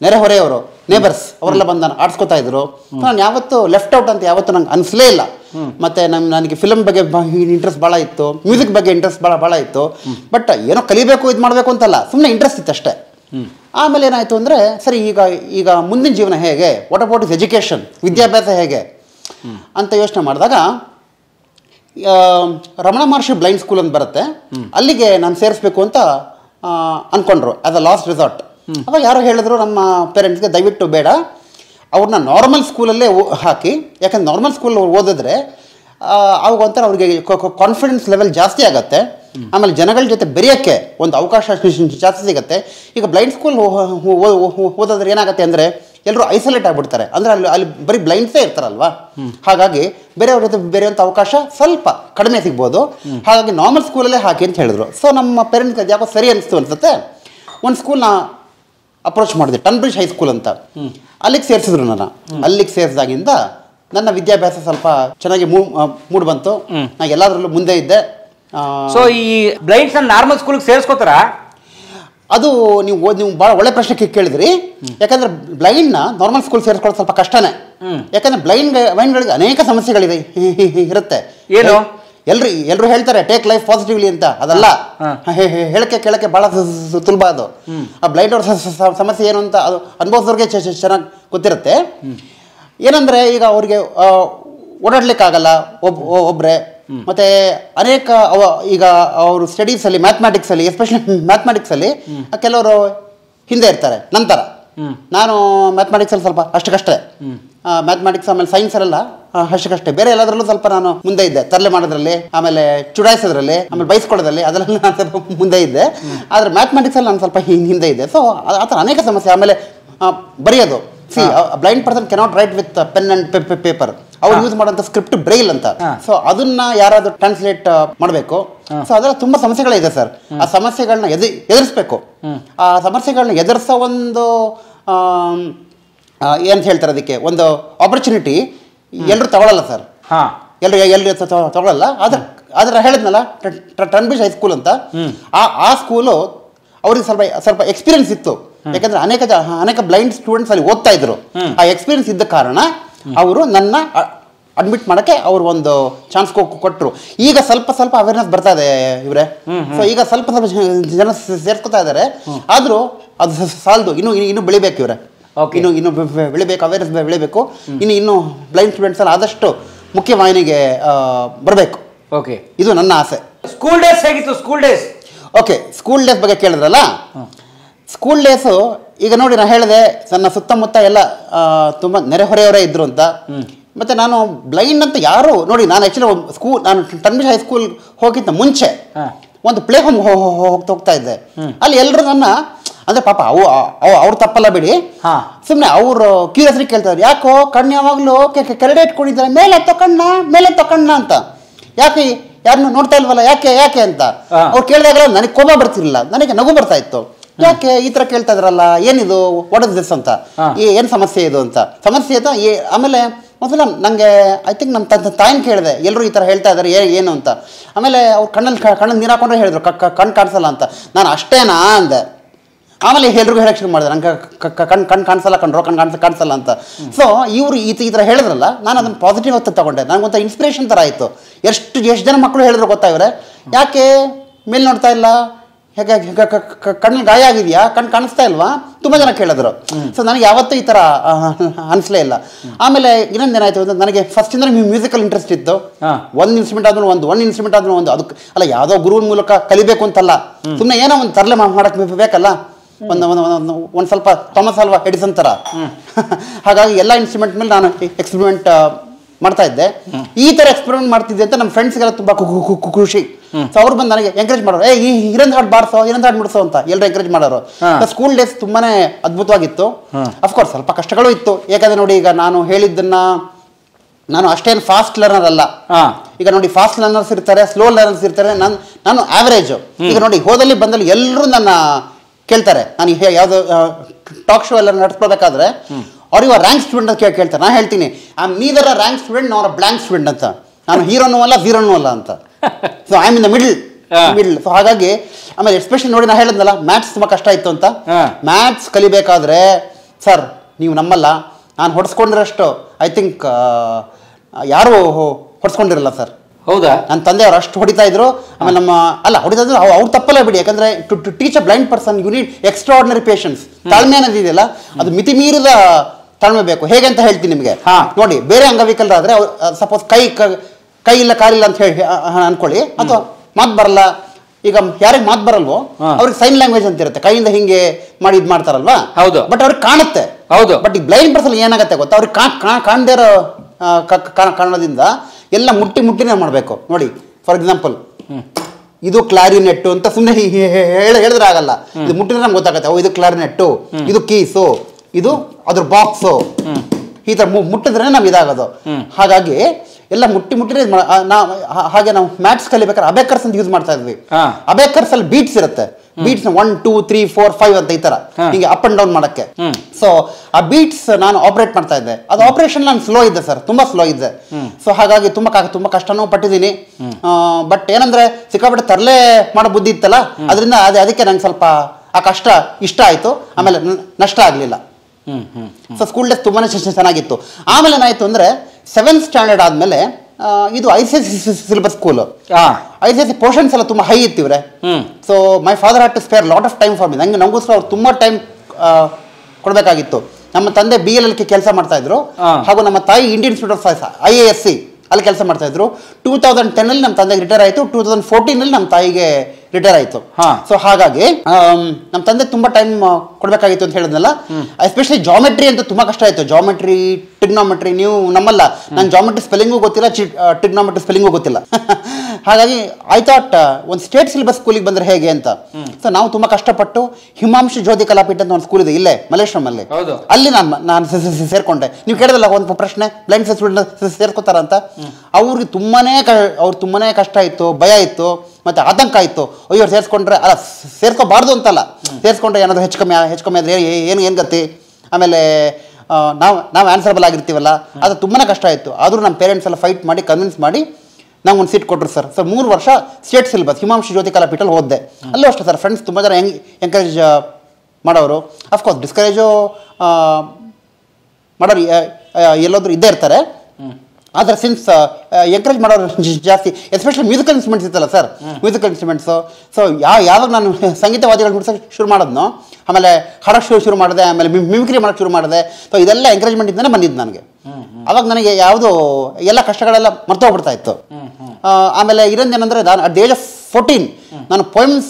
ನೆರೆಹೊರೆಯವರು ನೇಬರ್ಸ್ ಅವರೆಲ್ಲ ಬಂದು ನಾನು ಆಡ್ಸ್ಕೊತಾ ಇದ್ರು. ನಾನು ಯಾವತ್ತೂ ಲೆಫ್ಟ್ ಔಟ್ ಅಂತ ಯಾವತ್ತು ನಂಗೆ ಅನಿಸ್ಲೇ ಇಲ್ಲ. ಮತ್ತೆ ನಮ್ಮ ನನಗೆ ಫಿಲಮ್ ಬಗ್ಗೆ ಇಂಟ್ರೆಸ್ಟ್ ಭಾಳ ಇತ್ತು. ಮ್ಯೂಸಿಕ್ ಬಗ್ಗೆ ಇಂಟ್ರೆಸ್ಟ್ ಭಾಳ ಭಾಳ ಇತ್ತು. ಬಟ್ ಏನೋ ಕಲಿಬೇಕು ಇದು ಮಾಡಬೇಕು ಅಂತಲ್ಲ ಸುಮ್ಮನೆ ಇಂಟ್ರೆಸ್ಟ್ ಇತ್ತು ಅಷ್ಟೇ. ಆಮೇಲೆ ಏನಾಯಿತು ಅಂದರೆ ಸರಿ ಈಗ ಈಗ ಮುಂದಿನ ಜೀವನ ಹೇಗೆ? ವಾಟ್ ಅಬೌಟ್ ಇಸ್ ಎಜುಕೇಷನ್ ವಿದ್ಯಾಭ್ಯಾಸ ಹೇಗೆ? ಅಂತ ಯೋಚನೆ ಮಾಡಿದಾಗ ರಮಣ ಮಹರ್ಷಿ ಬ್ಲೈಂಡ್ ಸ್ಕೂಲ್ ಅಂತ ಬರುತ್ತೆ. ಅಲ್ಲಿಗೆ ನಾನು ಸೇರಿಸ್ಬೇಕು ಅಂತ ಅಂದ್ಕೊಂಡ್ರು ಅನ್ಕೊಂಡ್ರು ಆಸ್ ಅ ಲಾಸ್ಟ್ ರಿಸಾರ್ಟ್ ಅವಾಗ ಯಾರೋ ಹೇಳಿದ್ರು ನಮ್ಮ ಪೇರೆಂಟ್ಸ್ಗೆ ದಯವಿಟ್ಟು ಬೇಡ. ಅವ್ರನ್ನ ನಾರ್ಮಲ್ ಸ್ಕೂಲಲ್ಲೇ ಹಾಕಿ. ಯಾಕಂದ್ರೆ ನಾರ್ಮಲ್ ಸ್ಕೂಲ್ ಓದಿದ್ರೆ ಅವಾಗ ಒಂಥರ ಅವ್ರಿಗೆ ಕಾನ್ಫಿಡೆನ್ಸ್ ಲೆವೆಲ್ ಜಾಸ್ತಿ ಆಗುತ್ತೆ. ಆಮೇಲೆ ಜನಗಳ ಜೊತೆ ಬೆರೆಯೋಕ್ಕೆ ಒಂದು ಅವಕಾಶ ಜಾಸ್ತಿ ಸಿಗುತ್ತೆ. ಈಗ ಬ್ಲೈಂಡ್ ಸ್ಕೂಲ್ ಓದೋದ್ರೆ ಏನಾಗುತ್ತೆ ಅಂದರೆ ಎಲ್ಲರೂ ಐಸೋಲೇಟ್ ಆಗಿಬಿಡ್ತಾರೆ. ಅಂದರೆ ಅಲ್ಲಿ ಅಲ್ಲಿ ಬರೀ ಬ್ಲೈಂಡ್ಸೇ ಇರ್ತಾರಲ್ವಾ? ಹಾಗಾಗಿ ಬೇರೆಯವ್ರ ಜೊತೆ ಬೆರೆಯುವಂಥ ಅವಕಾಶ ಸ್ವಲ್ಪ ಕಡಿಮೆ ಸಿಗ್ಬೋದು. ಹಾಗಾಗಿ ನಾರ್ಮಲ್ ಸ್ಕೂಲಲ್ಲೇ ಹಾಕಿ ಅಂತ ಹೇಳಿದ್ರು. ಸೊ ನಮ್ಮ ಪೇರೆಂಟ್ಸ್ ಯಾಕೋ ಸರಿ ಅನಿಸ್ತು ಅನ್ಸುತ್ತೆ. ಒಂದು ಸ್ಕೂಲ್ನ ಅಪ್ರೋಚ್ ಮಾಡಿದೆ. ಟನ್ ಬ್ರಿಡ್ಜ್ ಹೈಸ್ಕೂಲ್ ಅಂತ. ಅಲ್ಲಿಗೆ ಸೇರಿಸಿದ್ರು ನಾನು ಅಲ್ಲಿಗೆ ಸೇರಿಸಿದಾಗಿಂದ ನನ್ನ ವಿದ್ಯಾಭ್ಯಾಸ ಸ್ವಲ್ಪ ಚೆನ್ನಾಗಿ ಮೂಡ್ ಬಂತು. ನಾ ಎಲ್ಲದರಲ್ಲೂ ಮುಂದೆ ಇದ್ದೆ. ಸೊ ಈ ಬ್ಲೈಂಡ್ಸ್ ನಾರ್ಮಲ್ ಸ್ಕೂಲ್ಗೆ ಸೇರಿಸ್ಕೋತಾರ? ಅದು ನೀವು ನೀವು ಭಾಳ ಒಳ್ಳೆ ಪ್ರಶ್ನೆ ಕೇಳಿದ್ರಿ. ಯಾಕಂದ್ರೆ ಬ್ಲೈಂಡ್ನ ನಾರ್ಮಲ್ ಸ್ಕೂಲ್ ಸೇರಿಸ್ಕೊಳ್ಳೋದು ಸ್ವಲ್ಪ ಕಷ್ಟನೇ. ಯಾಕಂದ್ರೆ ಬ್ಲೈಂಡ್ ಬ್ಲೈಂಡ್ಗಳಿಗೆ ಅನೇಕ ಸಮಸ್ಯೆಗಳಿದೆ. ಇರುತ್ತೆ. ಏನು? ಎಲ್ರು ಎಲ್ರು ಹೇಳ್ತಾರೆ ಟೇಕ್ ಲೈಫ್ ಪಾಸಿಟಿವ್ಲಿ ಅಂತ. ಅದಲ್ಲ. ಹೇಳಕ್ಕೆ ಕೇಳಕ್ಕೆ ಬಹಳ ಸುಲಭ ಅದು. ಆ ಬ್ಲೈಂಡ್ ಅವ್ರ ಸಮಸ್ಯೆ ಏನು ಅಂತ ಅದು ಅನುಭವಿಸೋರಿಗೆ ಚೆನ್ನಾಗಿ ಗೊತ್ತಿರುತ್ತೆ. ಏನಂದ್ರೆ ಈಗ ಅವ್ರಿಗೆ ಓಡಾಡ್ಲಿಕ್ಕಾಗಲ್ಲ. ಒಬ್ ಒ- ಒಬ್ರೆ. ಮತ್ತೆ ಅನೇಕ ಅವ ಈಗ ಅವರು ಸ್ಟಡೀಸಲ್ಲಿ ಅಲ್ಲಿ ಎಸ್ಪೆಷಲಿ ಮ್ಯಾಥ್ಮ್ಯಾಟಿಕ್ಸಲ್ಲಿ [LAUGHS] ಕೆಲವರು ಹಿಂದೆ ಇರ್ತಾರೆ. ನಂತರ. ನಾನು ಮ್ಯಾಥ್ಮ್ಯಾಟಿಕ್ಸಲ್ಲಿ ಸ್ವಲ್ಪ ಅಷ್ಟಕ್ಕಷ್ಟೇ. ಮ್ಯಾಥ್ಮ್ಯಾಟಿಕ್ಸ್ ಆಮೇಲೆ ಸೈನ್ಸ್ ಸೈನ್ಸಲ್ಲೆಲ್ಲ ಅಷ್ಟಕ್ಕಷ್ಟೇ. ಬೇರೆ ಎಲ್ಲದರಲ್ಲೂ ಸ್ವಲ್ಪ ನಾನು ಮುಂದೆ ಇದ್ದೆ. ತರಲೆ ಮಾಡೋದ್ರಲ್ಲಿ ಆಮೇಲೆ ಚುಡಾಯಿಸೋದ್ರಲ್ಲಿ ಆಮೇಲೆ ಬೈಸ್ಕೊಳ್ಳೋದ್ರಲ್ಲಿ ಅದರಲ್ಲಿ ನಾನು ಸ್ವಲ್ಪ ಮುಂದೆ ಇದ್ದೆ. ಆದರೆ ಮ್ಯಾಥಮೆಟಿಕ್ಸಲ್ಲಿ ನಾನು ಸ್ವಲ್ಪ ಹಿಂದೆ ಇದ್ದೆ. ಸೊ ಆ ಥರ ಅನೇಕ ಸಮಸ್ಯೆ. ಆಮೇಲೆ ಬರೆಯೋದು. See blind person cannot write with pen and paper ಅವ್ರು ಯೂಸ್ ಮಾಡೋಂಥ ಸ್ಕ್ರಿಪ್ಟ್ ಬ್ರೈಲ್ ಅಂತ. ಸೊ ಅದನ್ನ ಯಾರಾದ್ರೂ ಟ್ರಾನ್ಸ್ಲೇಟ್ ಮಾಡಬೇಕು. ಸೊ ಅದರ ತುಂಬಾ ಸಮಸ್ಯೆಗಳಿದೆ ಸರ್. ಆ ಸಮಸ್ಯೆಗಳನ್ನ ಎದು ಎದುರಿಸ್ಬೇಕು. ಆ ಸಮಸ್ಯೆಗಳನ್ನ ಎದುರಿಸೋ ಒಂದು ಏನಂತ ಹೇಳ್ತಾರೆ ಅದಕ್ಕೆ? ಒಂದು ಆಪರ್ಚುನಿಟಿ ಎಲ್ಲರೂ ತಗೊಳ್ಳಲ್ಲ ಸರ್ ಹಾ. ಎಲ್ಲರೂ ಎಲ್ಲರೂ ತಗೊಳ್ಳಲ್ಲ ಆದ್ರೆ ಆದ್ರೆ ಹೇಳಿದ್ನಲ್ಲ ಟನ್ಬಿಶ್ ಹೈಸ್ಕೂಲ್ ಅಂತ. ಆ ಆ ಸ್ಕೂಲು ಅವ್ರಿಗೆ ಸ್ವಲ್ಪ ಸ್ವಲ್ಪ ಎಕ್ಸ್ಪೀರಿಯನ್ಸ್ ಇತ್ತು. ಯಾಕಂದ್ರೆ ಅನೇಕ ಅನೇಕ ಬ್ಲೈಂಡ್ ಸ್ಟೂಡೆಂಟ್ಸ್ ಅಲ್ಲಿ ಓದ್ತಾ ಇದ್ರು. ಆ ಎಕ್ಸ್ಪೀರಿಯನ್ಸ್ ಇದ್ದ ಕಾರಣ ಅವರು ನನ್ನ ಅಡ್ಮಿಟ್ ಮಾಡಕ್ಕೆ ಅವ್ರು ಒಂದು ಚಾನ್ಸ್ ಕೊಟ್ಟರು ಈಗ ಸ್ವಲ್ಪ ಸ್ವಲ್ಪ ಅವೇರ್ನೆಸ್ ಬರ್ತಾ ಇದೆ ಇವರೇ. ಸೊ ಈಗ ಸ್ವಲ್ಪ ಸ್ವಲ್ಪ ಜನ- ಸೇರ್ಕೊತಾ ಇದ್ದಾರೆ ಆದರೂ ಅದು ಸಾಲದು. ಇನ್ನು- ಇನ್ನು ಬೆಳಿಬೇಕು ಇವರೇ. ಇನ್ನು ಇನ್ನು ಬೆಳಿಬೇಕು ಅವೇರ್ನೆಸ್ ಬೆಳಿಬೇಕು ಇನ್ನು ಇನ್ನು ಬ್ಲೈಂಡ್ ಸ್ಟೂಡೆಂಟ್ಸ್ ಎಲ್ಲ ಆದಷ್ಟು ಮುಖ್ಯವಾಹಿನಿಗೆ ಬರಬೇಕು. ಓಕೆ ಇದು ನನ್ನ ಆಸೆ. ಸ್ಕೂಲ್ ಡೇಸ್ ಹೇಗಿತ್ತು school days okay school days ಬಗ್ಗೆ ಕೇಳಿದ್ರಲ್ಲ? ಸ್ಕೂಲ್ ಡೇಸು ಈಗ ನೋಡಿ ನಾನು ಹೇಳಿದೆ ನನ್ನ ಸುತ್ತಮುತ್ತ ಎಲ್ಲ ತುಂಬ ನೆರೆಹೊರೆಯವರೇ ಇದ್ರು ಅಂತ. ಮತ್ತೆ ನಾನು ಬ್ಲೈಂಡ್ ಅಂತ ಯಾರು ನೋಡಿ ನಾನು ಆ್ಯಕ್ಚುಲಿ ಸ್ಕೂಲ್ ನಾನು ಟನ್ಮಿಷ್ ಹೈಸ್ಕೂಲ್ ಹೋಗಿದ್ದ ಮುಂಚೆ ಒಂದು ಪ್ಲೇ ಹೋಮ್ ಹೋಗ್ತಾ ಹೋಗ್ತಾ ಇದ್ದೆ. ಅಲ್ಲಿ ಎಲ್ಲರೂ ನನ್ನ ಅಂದ್ರೆ ಪಾಪ ಅವು ಅವು ಅವ್ರು ತಪ್ಪಲ್ಲ ಬಿಡಿ. ಸುಮ್ಮನೆ ಅವರು ಕ್ಯೂರಿಯಾಸಿಟಿ ಕೇಳ್ತಾರೆ ಯಾಕೋ ಕಣ್ಣು ಯಾವಾಗಲೂ ಕೆರಡೆ ಇಟ್ಕೊಂಡಿದ್ದಾರೆ. ಮೇಲೆ ತಕಣ್ಣ ಕಣ್ಣ ಮೇಲೆ ತಕಣ್ಣ ಕಣ್ಣ ಅಂತ. ಯಾಕೆ ಯಾರನ್ನು ನೋಡ್ತಾ ಇಲ್ವಲ್ಲ? ಯಾಕೆ ಯಾಕೆ ಅಂತ. ಅವ್ರು ಕೇಳಿದಾಗ ನನಗೆ ಕೋಪ ಬರ್ತಿರ್ಲಿಲ್ಲ. ನನಗೆ ನಗು ಬರ್ತಾ ಇತ್ತು. ಯಾಕೆ ಈ ತರ ಕೇಳ್ತಾ ಇದ್ರಲ್ಲ? ಏನಿದು? ವಾಟ್ ಇಸ್ ದಿಸ್ ಅಂತ. ಈ ಏನ್ ಸಮಸ್ಯೆ ಇದು ಅಂತ. ಸಮಸ್ಯೆ ಅಂತ ಏ- ಆಮೇಲೆ ಮೊದಲ ನಂಗೆ ಐ ಥಿಂಕ್ ನಮ್ಮ ತಂದೆ ತಾಯಿನ ಕೇಳಿದೆ. ಎಲ್ಲರೂ ಈ ತರ ಹೇಳ್ತಾ ಇದ್ದಾರೆ ಏ ಏನು ಅಂತ. ಆಮೇಲೆ ಅವ್ರು ಕಣ್ಣಲ್ಲಿ ಕಣ್ಣಲ್ಲಿ ನೀರು ಹಾಕೊಂಡ್ರೆ ಹೇಳಿದ್ರು. ಕಣ್ಣು ಕಾಣಿಸಲ್ಲ ಅಂತ. ನಾನು ಅಷ್ಟೇನಾ ಅಂದೆ. ಆಮೇಲೆ ಎಲ್ರಿಗೂ ಹೇಳಕ್ ಶುರು ಮಾಡಿದೆ ನಂಗೆ ಕಣ್ ಕಣ್ ಕಾಣಿಸಲ್ಲ ಕಣ್ರೋ ಕಣ್ ಕಾಣಿಸ ಕಾಣಿಸಲ್ಲ ಅಂತ. ಸೊ ಇವರು ಈ ಈ ಥರ ಹೇಳಿದ್ರಲ್ಲ ನಾನು ಅದನ್ನು ಪಾಸಿಟಿವ್ ಅಂತ ತಗೊಂಡೆ. ನನಗೊಂಥ ಇನ್ಸ್ಪಿರೇಷನ್ ಥರ ಆಯಿತು. ಎಷ್ಟು ಎಷ್ಟು ಜನ ಮಕ್ಕಳು ಹೇಳಿದ್ರು ಗೊತ್ತಾ ಇವ್ರೆ? ಯಾಕೆ? ಮೇಲ್ ನೋಡ್ತಾ ಇಲ್ಲ? ಹೇಗೆ ಕಣ್ಣಲ್ಲಿ ಗಾಯ ಆಗಿದೆಯಾ? ಕಣ್ಣು ಕಾಣಿಸ್ತಾ ಇಲ್ವಾ? ತುಂಬ ಜನ ಕೇಳಿದ್ರು. ಸೊ ನನಗೆ ಯಾವತ್ತೂ ಈ ಥರ ಅನಿಸ್ಲೇ ಇಲ್ಲ. ಆಮೇಲೆ ಇನ್ನೊಂದು ಏನಾಯ್ತು ಅಂದ್ರೆ ನನಗೆ ಫಸ್ಟ್ ಇಂದ ಮ್ಯೂಸಿಕಲ್ ಇಂಟ್ರೆಸ್ಟ್ ಇತ್ತು. ಒಂದು ಇನ್ಸ್ಟ್ರೂಮೆಂಟ್ ಆದ್ರೂ ಒಂದು ಒಂದು ಇನ್ಸ್ಟ್ರೂಮೆಂಟ್ ಆದ್ರೂ ಒಂದು. ಅದಕ್ಕೆ ಅಲ್ಲ ಯಾವುದೋ ಗುರುವಿನ ಮೂಲಕ ಕಲಿಬೇಕು ಅಂತಲ್ಲ. ಸುಮ್ಮನೆ ಏನೋ ಒಂದು ತರಲೆ ಮಾಡಕ್ಕೆ ಬೇಕಲ್ಲ? ಒಂದು ಒಂದು ಒಂದು ಒಂದು ಸ್ವಲ್ಪ ಥಾಮಸ್ ಅಲ್ವಾ ಎಡಿಸನ್ ಥರ ಹಾಗಾಗಿ ಎಲ್ಲ ಇನ್ಸ್ಟ್ರೂಮೆಂಟ್ ಮೇಲೆ ನಾನು ಎಕ್ಸ್ಪೆರಿಮೆಂಟ್ ಮಾಡ್ತಾ ಇದ್ದೆ. ಈ ಥರ ಎಕ್ಸ್ಪೆರಿಮೆಂಟ್ ಮಾಡ್ತಿದ್ದೆ ಅಂತ ನಮ್ಮ ಫ್ರೆಂಡ್ಸ್ಗೆಲ್ಲ ತುಂಬ ಖುಷಿ. ಸೊ ಅವ್ರು ಬಂದು ನನಗೆ ಎಂಕರೇಜ್ ಮಾಡೋರು ಏ ಈ ಇನ್ನೊಂದು ಹಾಡು ಬಾರಿಸೋ ಇನ್ನೊಂದು ಹಾಡು ಮುಡಿಸೋ ಅಂತ ಎಲ್ಲರೂ ಎಂಕರೇಜ್ ಮಾಡೋರು. ಸ್ಕೂಲ್ ಡೇಸ್ ತುಂಬಾನೇ ಅದ್ಭುತವಾಗಿತ್ತು. ಅಫ್ಕೋರ್ಸ್ ಸ್ವಲ್ಪ ಕಷ್ಟಗಳು ಇತ್ತು. ಯಾಕಂದ್ರೆ ನೋಡಿ ಈಗ ನಾನು ಹೇಳಿದ್ದನ್ನ ನಾನು ಅಷ್ಟೇನು ಫಾಸ್ಟ್ ಲರ್ನರ್ ಅಲ್ಲ. ಈಗ ನೋಡಿ ಫಾಸ್ಟ್ ಲರ್ನರ್ಸ್ ಇರ್ತಾರೆ ಸ್ಲೋ ಲರ್ನರ್ಸ್ ಇರ್ತಾರೆ. ನಾನು ನಾನು ಆವರೇಜ್ ಈಗ ನೋಡಿ ಹೋದಲ್ಲಿ ಬಂದಲ್ಲಿ ಎಲ್ಲರೂ ನನ್ನ ಕೇಳ್ತಾರೆ. ನಾನು ಯಾವುದು ಟಾಕ್ ಶೋ ಎಲ್ಲ ನಡೆಸ್ಕೋಬೇಕಾದ್ರೆ ಅವ್ರು ಇವಾಗ ರ್ಯಾಂಕ್ ಸ್ಟೂಡೆಂಟ್ ಅಂತ ಕೇಳ್- ಕೇಳ್ತಾರೆ. ನಾನು ಹೇಳ್ತೀನಿ I am neither a rank student nor a blank student ಅಂತ. ನಾನು ಹೀರೋನೂ ಅಲ್ಲ ಝೀರೋನೂ ಅಲ್ಲ ಅಂತ. So I am in the middle middle so ಹಾಗಾಗಿ ಆಮೇಲೆ ಎಸ್ಪೆಷಲಿ ನೋಡಿ ನಾನು ಹೇಳಿದ್ನಲ್ಲ ಮ್ಯಾಥ್ಸ್ ತುಂಬ ಕಷ್ಟ ಇತ್ತು ಅಂತ. ಮ್ಯಾಥ್ಸ್ ಕಲಿಬೇಕಾದ್ರೆ ಸರ್ ನೀವು ನಮ್ಮಲ್ಲ. ನಾನು ಹೊಡೆಸ್ಕೊಂಡಿರೋಷ್ಟು ಐ ಥಿಂಕ್ ಯಾರೂ ಹೊಡೆಸ್ಕೊಂಡಿರಲ್ಲ ಸರ್ ಹೌದಾ? ನನ್ನ ತಂದೆಯವರು ಅಷ್ಟು ಹೊಡಿತಾ ಇದ್ರು. ಆಮೇಲೆ ನಮ್ಮ ಅಲ್ಲ ಹೊಡಿತಾ ಇದ್ರು ಅವ್ರು ತಪ್ಪಲ್ಲ ಬಿಡಿ. ಯಾಕಂದ್ರೆ to to teach a blind person you need extraordinary patience ತಾಳ್ಮೆ ಅನ್ನೋದು ಇದೆಯಲ್ಲ ಅದು ಮಿತಿ ಮೀರಿದ ತಾಳ್ಮೆ ಬೇಕು. ಹೇಗೆ ಅಂತ ಹೇಳ್ತೀನಿ ನಿಮಗೆ. ನೋಡಿ ಬೇರೆ ಅಂಗವಿಕಲರಾದ್ರೆ ಸಪೋಸ್ ಕೈ ಕೈ ಇಲ್ಲ ಕಾಲಿಲ್ಲ ಅಂತ ಹೇಳಿ ಅನ್ಕೊಳ್ಳಿ. ಅಥವಾ ಮಾತು ಬರಲ್ಲ. ಈಗ ಯಾರಿಗೆ ಮಾತು ಬರಲ್ವೋ ಅವ್ರಿಗೆ ಸೈನ್ ಲ್ಯಾಂಗ್ವೇಜ್ ಅಂತ ಇರುತ್ತೆ. ಕೈಯಿಂದ ಹಿಂಗೆ ಮಾಡಿ ಇದು ಮಾಡ್ತಾರಲ್ವಾ? ಹೌದು. ಬಟ್ ಅವ್ರಿಗೆ ಕಾಣುತ್ತೆ. ಹೌದು. ಬಟ್ ಈ ಬ್ಲೈಂಡ್ ಪರ್ಸನ್ ಏನಾಗುತ್ತೆ ಗೊತ್ತಾ? ಅವ್ರಿಗೆ ಕಾಣದೇ ಇರೋ ಕಾರಣದಿಂದ ಎಲ್ಲ ಮುಟ್ಟಿ ಮುಟ್ಟಿನೇ ಮಾಡಬೇಕು. ನೋಡಿ ಫಾರ್ ಎಕ್ಸಾಂಪಲ್ ಇದು ಕ್ಲಾರಿನೆಟ್ಟು ಅಂತ ಸುಮ್ಮನೆ ಹೇಳ ಹೇಳಿದ್ರೆ ಆಗಲ್ಲ. ಇದು ಮುಟ್ಟಿದ್ರೆ ನಮ್ಗೆ ಗೊತ್ತಾಗುತ್ತೆ ಓ ಇದು ಕ್ಲಾರಿನೆಟ್ಟು ಇದು ಕೀಸು ಇದು ಅದ್ರ ಬಾಕ್ಸು ಈ ಥರ ಮುಟ್ಟಿದ್ರೆ ನಮ್ಗೆ ಇದಾಗೋದು. ಹಾಗಾಗಿ ಎಲ್ಲ ಮುಟ್ಟಿ ಮುಟ್ಟಿನೇ ಹಾಗೆ ನಾವು ಮ್ಯಾಟ್ಸ್ ಕಲಿಬೇಕಾದ್ರೆ ಅಬೇಕರ್ಸ್ ಅಂತ ಯೂಸ್ ಮಾಡ್ತಾ ಇದ್ವಿ. ಅಬೇಕರ್ಸ್ ಅಲ್ಲಿ ಬೀಟ್ಸ್ ಇರುತ್ತೆ. Beats one two three four five ಅಂತ ಈ ತರ. ಹಿಂಗೆ ಅಪ್ ಅಂಡ್ ಡೌನ್ ಮಾಡಕ್ಕೆ. ಸೊ ಆ ಬೀಟ್ಸ್ ನಾನು ಆಪರೇಟ್ ಮಾಡ್ತಾ ಇದ್ದೆ. ಅದು ಆಪರೇಷನ್ ನಾನು ಸ್ಲೋ ಇದ್ದೆ ಸರ್ ತುಂಬಾ ಸ್ಲೋ ಇದ್ದೆ. ಸೊ ಹಾಗಾಗಿ ತುಂಬಾ ತುಂಬಾ ಕಷ್ಟನೂ ಪಟ್ಟಿದ್ದೀನಿ. ಬಟ್ ಏನಂದ್ರೆ ಸಿಕ್ಕಾಪಟ್ಟೆ ತರಲೇ ಮಾಡೋ ಬುದ್ಧಿ ಇತ್ತಲ್ಲ ಅದರಿಂದ ಅದೇ ಅದಕ್ಕೆ ನಂಗೆ ಸ್ವಲ್ಪ ಆ ಕಷ್ಟ ಇಷ್ಟ ಆಯ್ತು. ಆಮೇಲೆ ನಷ್ಟ ಆಗಲಿಲ್ಲ. ಸೊ ಸ್ಕೂಲ್ ಡೇಸ್ ತುಂಬಾನೇ ಚೆನ್ನಾಗಿತ್ತು. ಆಮೇಲೆ ಏನಾಯ್ತು ಅಂದ್ರೆ ಸೆವೆಂತ್ ಸ್ಟ್ಯಾಂಡರ್ಡ್ ಆದ್ಮೇಲೆ ಇದು I C S syllabus school I C S portions ಎಲ್ಲ ತುಂಬ ಹೈ ಇತ್ತು ಇವ್ರೆ. So my father had to spare lot of time for me ನಂಗೆ ನಮಗೋಸ್ಕರ ಅವ್ರು ತುಂಬ ಟೈಮ್ ಕೊಡಬೇಕಾಗಿತ್ತು. ನಮ್ಮ ತಂದೆ ಬಿ ಎಲ್ ಎಲ್ ಕೆಲಸ ಮಾಡ್ತಾ ಇದ್ರು. ಹಾಗೂ ನಮ್ಮ ತಾಯಿ Indian Institute of Science I A S C ಅಲ್ಲಿ ಕೆಲಸ ಮಾಡ್ತಾ ಇದ್ರು. ಟೂ ತೌಸಂಡ್ ಟೆನ್ ಅಲ್ಲಿ ನಮ್ಮ ತಂದೆಗೆ ರಿಟೈರ್ ಆಯಿತು. ಟೂ ತೌಸಂಡ್ ಫೋರ್ಟೀನಲ್ಲಿ ನಮ್ಮ ತಾಯಿಗೆ ರಿಟೈರ್ ಆಯ್ತು. ಸೊ ಹಾಗಾಗಿ ನಮ್ಮ ತಂದೆ ತುಂಬಾ ಟೈಮ್ ಕೊಡಬೇಕಾಗಿತ್ತು ಅಂತ ಹೇಳಿದ್ನಲ್ಲ? ಎಸ್ಪೆಷಲಿ ಜಾಮೆಟ್ರಿ ಅಂತ ತುಂಬಾ ಕಷ್ಟ ಆಯಿತು. ಜಾಮೆಟ್ರಿ ಟಿಗ್ನಾಮೆಟ್ರಿ ನೀವು ನಮ್ಮಲ್ಲ. ನಾನು ಜಾಮೆಟ್ರಿ ಸ್ಪೆಲ್ಲಿಂಗು ಗೊತ್ತಿಲ್ಲ ಟಿಗ್ನಾಮೆಟ್ರಿ ಸ್ಪೆಲ್ಲಿಂಗು ಗೊತ್ತಿಲ್ಲ. [LAUGHS] ಹಾಗಾಗಿ ಐ ಥಾಟ್ ಒಂದು ಸ್ಟೇಟ್ ಸಿಲೆಬಸ್ ಸ್ಕೂಲಿಗೆ ಬಂದ್ರೆ ಹೇಗೆ ಅಂತ. ಸೊ ನಾವು ತುಂಬಾ ಕಷ್ಟಪಟ್ಟು ಹಿಮಾಂಶ ಜ್ಯೋತಿ ಕಲಾಪೀಠ ಅಂತ ಒಂದು ಸ್ಕೂಲ್ ಇದೆ ಇಲ್ಲೇ ಮಲ್ಲೇಶ್ವರಮಲ್ಲಿ ಅಲ್ಲಿ ಅಲ್ಲಿ ನಾನು ನಾನು ಸೇರ್ಕೊಂಡೆ. ನೀವು ಕೇಳಿದಲ್ಲ ಒಂದು ಪ್ರಶ್ನೆ ಬ್ಲೈಂಡ್ ಸ್ಟೂಡೆಂಟ್ ಸೇರ್ಕೋತಾರ ಅಂತ ಅವ್ರಿಗೆ ತುಂಬಾನೇ ಅವ್ರ ಅವ್ರು ತುಂಬಾನೇ ಕಷ್ಟ ಇತ್ತು ಭಯ ಇತ್ತು. ಮತ್ತೆ ಆತಂಕ ಇತ್ತು ಅಯ್ಯೋ, ಸೇರಿಸ್ಕೊಂಡ್ರೆ, ಅಲ್ಲ, ಸೇರಿಸ್ಕೋಬಾರ್ದು ಅಂತಲ್ಲ. ಸೇರಿಸ್ಕೊಂಡ್ರೆ ಏನಾದರೂ ಹೆಚ್ಚು ಕಮ್ಮಿ ಹೆಚ್ಚು ಕಮ್ಮಿ ಆದರೆ ಏನು ಏನು ಗತಿ? ಆಮೇಲೆ ನಾವು ನಾವು ಆನ್ಸರಬಲ್ ಆಗಿರ್ತೀವಲ್ಲ? ಅದು ತುಂಬಾ ಕಷ್ಟ ಆಯಿತು. ಆದರೂ ನಮ್ಮ ಪೇರೆಂಟ್ಸ್ ಎಲ್ಲ ಫೈಟ್ ಮಾಡಿ ಕನ್ವಿನ್ಸ್ ಮಾಡಿ ನಂಗೆ ಒಂದು ಸೀಟ್ ಕೊಟ್ಟರು ಸರ್ ಸರ್ ಮೂರು ವರ್ಷ ಸ್ಟೇಟ್ ಸಿಲೆಬಸ್ ಹಿಮಾಂಶು ಜ್ಯೋತಿ ಕಲಾಪೀಠಲ್ಲಿ ಓದಿದೆ. ಅಲ್ಲೂ ಅಷ್ಟೇ ಸರ್ ಫ್ರೆಂಡ್ಸ್ ತುಂಬ ಜನ ಹೆಂಗ್ ಎಂಕರೇಜ್ ಮಾಡೋರು. ಅಫ್ಕೋರ್ಸ್ ಡಿಸ್ಕರೇಜು ಮಾಡೋರು ಎಲ್ಲೋದ್ರು ಇದ್ದೇ ಇರ್ತಾರೆ. ಆದರೆ ಸಿನ್ಸ್ ಎಂಕರೇಜ್ ಮಾಡೋರು [LAUGHS] ಜಾಸ್ತಿ ಎಸ್ಪೆಷಲಿ ಮ್ಯೂಸಿಕಲ್ ಇನ್ಸ್ಟ್ರೂಮೆಂಟ್ಸ್ ಇತ್ತಲ್ಲ ಸರ್ ಮ್ಯೂಸಿಕಲ್ ಇನ್ಸ್ಟ್ರೂಮೆಂಟ್ಸು ಸೊ ಯಾವ ಯಾವಾಗ ನಾನು [LAUGHS] ಸಂಗೀತವಾದಿಗಳು ನುಡ್ಸೋಕೆ ಶುರು ಮಾಡೋದ್ನೋ ಆಮೇಲೆ ಹಡಕ್ ಶುರು ಶುರು ಮಾಡಿದೆ ಆಮೇಲೆ ಮಿಮಿಕ್ರಿ ಮಾಡೋಕ್ಕೆ ಶುರು ಮಾಡಿದೆ. ಸೊ ಇದೆಲ್ಲ ಎಂಕರೇಜ್ಮೆಂಟಿಂದನೇ ಬಂದಿದ್ದು ನನಗೆ. ಅವಾಗ ನನಗೆ ಯಾವುದು ಎಲ್ಲ ಕಷ್ಟಗಳೆಲ್ಲ ಮರ್ತೋಗ್ಬಿಡ್ತಾ ಇತ್ತು. ಆಮೇಲೆ ಏನಂದರೆ ನಾನು ಅಟ್ ಏಜ್ ಆಫ್ ಫೋರ್ಟೀನ್ ನಾನು ಪೊಯಮ್ಸ್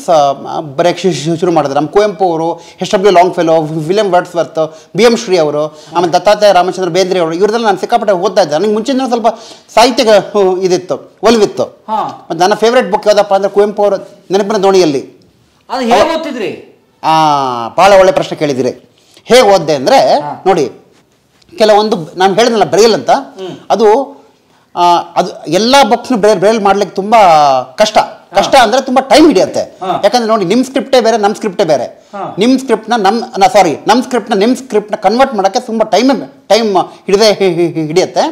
ಬರೆಯೋಕ್ಕೆ ಶುರು ಮಾಡಿದೆ. ನಮ್ಮ ಕುವೆಂಪು ಅವರು S W Longfellow William Wordsworth B M Shri ಅವರು ಆಮೇಲೆ ದತ್ತಾತ್ರೇಯ ರಾಮಚಂದ್ರ ಬೇಂದ್ರೆ ಅವರು ಇವ್ರದೆಲ್ಲ ನಾನು ಸಿಕ್ಕಾಪಟ್ಟೆ ಓದ್ತಾ ಇದ್ದೆ. ನನಗೆ ಮುಂಚಿನ ಸ್ವಲ್ಪ ಸಾಹಿತ್ಯ ಇದಿತ್ತು ಒಲವಿತ್ತು. ಮತ್ತು ನನ್ನ ಫೇವ್ರೇಟ್ ಬುಕ್ ಯಾವುದಪ್ಪ ಅಂದರೆ ಕುವೆಂಪು ಅವರ ನೆನಪಿನ ದೋಣಿಯಲ್ಲಿ. ಭಾಳ ಒಳ್ಳೆ ಪ್ರಶ್ನೆ ಕೇಳಿದಿರಿ ಹೇಗೆ ಓದ್ದೆ ಅಂದರೆ ನೋಡಿ ಕೆಲವೊಂದು ನಾನು ಹೇಳಿದ್ನಲ್ಲ ಬ್ರೈಲ್ ಅಂತ. ಅದು ಅದು ಎಲ್ಲ ಬುಕ್ಸ್ನ ಬ್ರೈಲ್ ಬ್ರೈಲ್ ಮಾಡ್ಲಿಕ್ಕೆ ತುಂಬ ಕಷ್ಟ. ಕಷ್ಟ ಅಂದರೆ ತುಂಬ ಟೈಮ್ ಹಿಡಿಯುತ್ತೆ. ಯಾಕಂದ್ರೆ ನೋಡಿ ನಿಮ್ಮ ಸ್ಕ್ರಿಪ್ಟೇ ಬೇರೆ ನಮ್ಮ ಸ್ಕ್ರಿಪ್ಟೇ ಬೇರೆ. ನಿಮ್ಮ ಸ್ಕ್ರಿಪ್ಟ್ನ ನಮ್ಮ ಸಾರಿ ನಮ್ಮ ಸ್ಕ್ರಿಪ್ಟ್ನ ನಿಮ್ಮ ಸ್ಕ್ರಿಪ್ಟ್ನ ಕನ್ವರ್ಟ್ ಮಾಡೋಕ್ಕೆ ತುಂಬ ಟೈಮ್ ಟೈಮ್ ಹಿಡಿದೇ ಹಿಡಿಯುತ್ತೆ.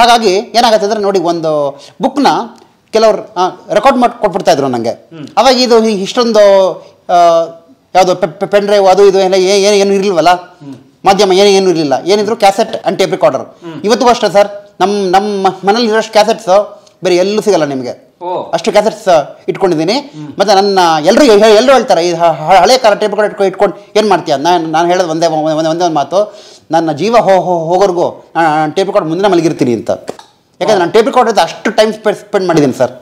ಹಾಗಾಗಿ ಏನಾಗುತ್ತೆ ಅಂದರೆ ನೋಡಿ ಒಂದು ಬುಕ್ನ ಕೆಲವರು ರೆಕಾರ್ಡ್ ಮಾಡಿ ಕೊಟ್ಬಿಡ್ತಾ ಇದ್ರು ನನಗೆ ಅವಾಗ ಇದು ಇಷ್ಟೊಂದು ಯಾವುದು ಪೆನ್ ಡ್ರೈವ್ ಅದು ಇದು ಎಲ್ಲ ಏನು ಏನು ಇರಲಿಲ್ವಲ್ಲ? ಮಾಧ್ಯಮ ಏನು ಏನು ಇರಲಿಲ್ಲ. ಏನಿದ್ರು ಕ್ಯಾಸೆಟ್ ಅಂಡ್ ಟೇಪ್ ರೆಕಾರ್ಡರ್ ಇವತ್ತು ಅಷ್ಟೇ ಸರ್ ನಮ್ಮ ನಮ್ಮ ಮನೇಲಿ ಇರೋಷ್ಟು ಕ್ಯಾಸೆಟ್ಸ್ ಬೇರೆ ಎಲ್ಲೂ ಸಿಗಲ್ಲ ನಿಮಗೆ. ಅಷ್ಟು ಕ್ಯಾಸೆಟ್ಸ್ ಇಟ್ಕೊಂಡಿದ್ದೀನಿ. ಮತ್ತೆ ನನ್ನ ಎಲ್ಲರೂ ಎಲ್ಲರೂ ಹೇಳ್ತಾರೆ ಈ ಹಳೆ ಕಾಲ ಟೇಪ್ ರೆಕಾರ್ಡ್ ಇಟ್ಕೊಂಡು ಇಟ್ಕೊಂಡು ಏನು ಮಾಡ್ತೀಯ? ನಾನು ನಾನು ಹೇಳೋದು ಒಂದೇ ಒಂದೇ ಒಂದೇ ಮಾತು. ನನ್ನ ಜೀವ ಹೋ ಹೋಗೋರ್ಗೂ ನಾನು ಟೇಪ್ ರೆಕಾರ್ಡ್ ಮುಂದೆ ಮಲಗಿರ್ತೀನಿ ಅಂತ. ಯಾಕಂದ್ರೆ ನಾನು ಟೇಪ್ ರೆಕಾರ್ಡ್ ಅಷ್ಟು ಟೈಮ್ ಸ್ಪೆಂಡ್ ಮಾಡಿದ್ದೀನಿ ಸರ್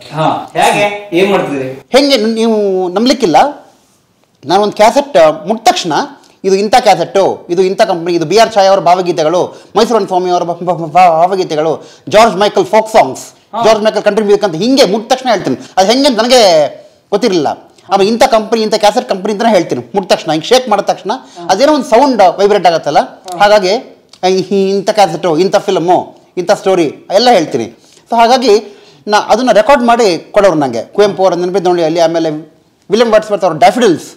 ಹೆಂಗೆ? ನೀವು ನಂಬಲಿಕ್ಕಿಲ್ಲ. ನಾನು ಒಂದು ಕ್ಯಾಸೆಟ್ ಮುಟ್ಟ ತಕ್ಷಣ ಇದು ಇಂಥ ಕ್ಯಾಸೆಟ್ಟು ಇದು ಇಂಥ ಕಂಪ್ನಿ ಇದು ಬಿ ಆರ್ ಛಾಯ್ ಅವರ ಭಾವಗೀತೆಗಳು ಮೈಸೂರನ್ ಸ್ವಾಮಿ ಅವರ ಭಾವಗೀತೆಗಳು George Michael folk songs George Michael country music ಅಂತ ಹಿಂಗೆ ಮುಟ್ಟ ತಕ್ಷಣ ಹೇಳ್ತೀನಿ. ಅದು ಹೆಂಗೆ ಅಂತ ನನಗೆ ಗೊತ್ತಿರಲಿಲ್ಲ. ಆಮೇಲೆ ಇಂಥ ಕಂಪ್ನಿ ಇಂಥ ಕ್ಯಾಸೆಟ್ ಕಂಪ್ನಿ ಅಂತ ಹೇಳ್ತೀನಿ. ಮುಟ್ಟ ತಕ್ಷಣ ಹಿಂಗೆ ಶೇಕ್ ಮಾಡಿದ ತಕ್ಷಣ ಅದೇನೋ ಒಂದು ಸೌಂಡ್ ವೈಬ್ರೇಟ್ ಆಗುತ್ತಲ್ಲ? ಹಾಗಾಗಿ ಇಂಥ ಕ್ಯಾಸೆಟು ಇಂಥ ಫಿಲಮು ಇಂಥ ಸ್ಟೋರಿ ಎಲ್ಲ ಹೇಳ್ತೀನಿ. ಸೊ ಹಾಗಾಗಿ ನಾ ಅದನ್ನು ರೆಕಾರ್ಡ್ ಮಾಡಿ ಕೊಡೋರು ನನಗೆ ಕುವೆಂಪು ಅವರ ನೆನಪಿದ್ದು ನೋಡಿ ಅಲ್ಲಿ ಆಮೇಲೆ ವಿಲಿಯಂ ವರ್ಡ್ಸ್ವರ್ತ್ ಅವರು ಡ್ಯಾಫಿಡಲ್ಸ್.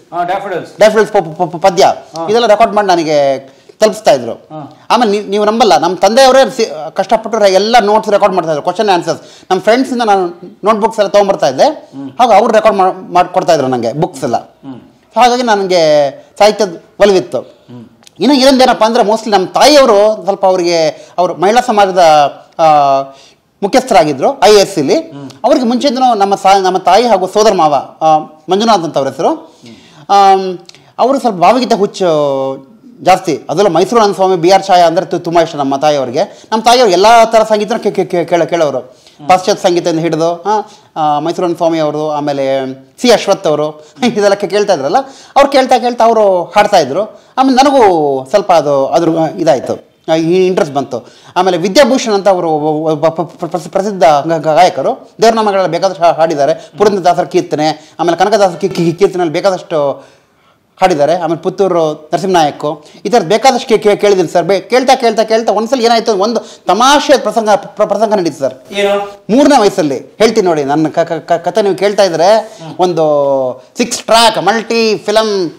ಡ್ಯಾಫಡಿಲ್ಸ್. ಪದ್ಯ. ಇದೆಲ್ಲ ರೆಕಾರ್ಡ್ ಮಾಡಿ ನನಗೆ ತಲುಪಿಸ್ತಾ ಇದ್ರು. ಆಮೇಲೆ ನೀವು ನಂಬಲ್ಲ ನಮ್ಮ ತಂದೆಯವರೇ ಕಷ್ಟಪಟ್ಟು ಎಲ್ಲ ನೋಟ್ಸ್ ರೆಕಾರ್ಡ್ ಮಾಡ್ತಾ ಇದ್ರು ಕ್ವಶನ್ ಆನ್ಸರ್ಸ್ ನಮ್ಮ ಫ್ರೆಂಡ್ಸಿಂದ ನಾನು ನೋಟ್ಬುಕ್ಸ್ ಎಲ್ಲ ತೊಗೊಂಬರ್ತಾ ಇದ್ದೆ. ಹಾಗೆ ಅವರು ರೆಕಾರ್ಡ್ ಮಾಡಿ ಕೊಡ್ತಾ ಇದ್ರು ನನಗೆ ಬುಕ್ಸ್ ಎಲ್ಲ. ಹಾಗಾಗಿ ನನಗೆ ಸಾಹಿತ್ಯದ ಒಲವಿತ್ತು. ಇನ್ನು ಇನ್ನೊಂದೇನಪ್ಪ ಅಂದರೆ ಮೋಸ್ಟ್ಲಿ ನಮ್ಮ ತಾಯಿಯವರು ಸ್ವಲ್ಪ ಅವರಿಗೆ ಅವರು ಮಹಿಳಾ ಸಮಾಜದ ಮುಖ್ಯಸ್ಥರಾಗಿದ್ದರು ಐ ಎಸ್ ಇಲ್ಲಿ ಅವರಿಗೆ ಮುಂಚೆಯಿಂದನೂ ನಮ್ಮ ಸಾ, ನಮ್ಮ ತಾಯಿ ಹಾಗೂ ಸೋದರ ಮಾವ ಮಂಜುನಾಥ್ ಅಂತ ಅವ್ರ ಹೆಸರು. ಅವರು ಸ್ವಲ್ಪ ಭಾವಗೀತೆ ಹುಚ್ಚು, ಜಾಸ್ತಿ. ಅದೆಲ್ಲ ಮೈಸೂರು ನನ್ನ ಸ್ವಾಮಿ ಬಿ ಆರ್ ಛಾಯಾ ಅಂದರೆ ತುಂಬ ಇಷ್ಟ ನಮ್ಮ ತಾಯಿಯವ್ರಿಗೆ ನಮ್ಮ ತಾಯಿಯವ್ರು ಎಲ್ಲ ಥರ ಸಂಗೀತನ ಕೇಳ, ಕೇಳೋರು. ಪಾಶ್ಚಾತ್ಯ ಸಂಗೀತದಿಂದ ಹಿಡಿದು ಹಾಂ ಮೈಸೂರು ನಂದ ಸ್ವಾಮಿ ಅವರು ಆಮೇಲೆ ಸಿ ಅಶ್ವಥ್ ಅವರು, [LAUGHS] ಇದೆಲ್ಲ ಕೇಳ್ತಾ ಇದ್ರಲ್ಲ, ಅವ್ರು ಕೇಳ್ತಾ ಕೇಳ್ತಾ ಅವರು ಹಾಡ್ತಾ ಇದ್ರು. ಆಮೇಲೆ ನನಗೂ ಸ್ವಲ್ಪ ಅದು, ಅದ್ರ, ಇದಾಯಿತು. ಈ ಇಂಟ್ರೆಸ್ಟ್ ಬಂತು. ಆಮೇಲೆ ವಿದ್ಯಾಭೂಷಣ್ ಅಂತ ಅವರು ಒಬ್ಬ ಪ್ರಸಿದ್ಧ ಗಾಯಕರು ದೇವನಾಮಗಳಲ್ಲಿ ಬೇಕಾದಷ್ಟು ಹಾಡಿದ್ದಾರೆ. ಪುರಂದರದಾಸರ ಕೀರ್ತನೆ ಆಮೇಲೆ ಕನಕದಾಸರ ಕೀರ್ತನೆಯಲ್ಲಿ ಬೇಕಾದಷ್ಟು ಹಾಡಿದ್ದಾರೆ. ಆಮೇಲೆ ಪುತ್ತೂರು ನರಸಿಂಹನಾಯಕ್ ಈ ಥರದ್ದು ಬೇಕಾದಷ್ಟು ಕೇ- ಕೇಳಿದ್ದೀನಿ ಸರ್. ಬೇ ಕೇಳ್ತಾ ಕೇಳ್ತಾ ಕೇಳ್ತಾ ಒಂದ್ಸಲ ಏನಾಯ್ತು? ಒಂದು ತಮಾಷೆ ಪ್ರಸಂಗ ಪ್ರಸಂಗ ನಡೀತು ಸರ್. ಮೂರನೇ ವಯಸ್ಸಲ್ಲಿ. ಹೇಳ್ತೀನಿ ನೋಡಿ ನನ್ನ ಕಥೆ ನೀವು ಕೇಳ್ತಾ ಇದ್ರೆ ಒಂದು ಸಿಕ್ಸ್ ಟ್ರ್ಯಾಕ್ ಮಲ್ಟಿ ಫಿಲಮ್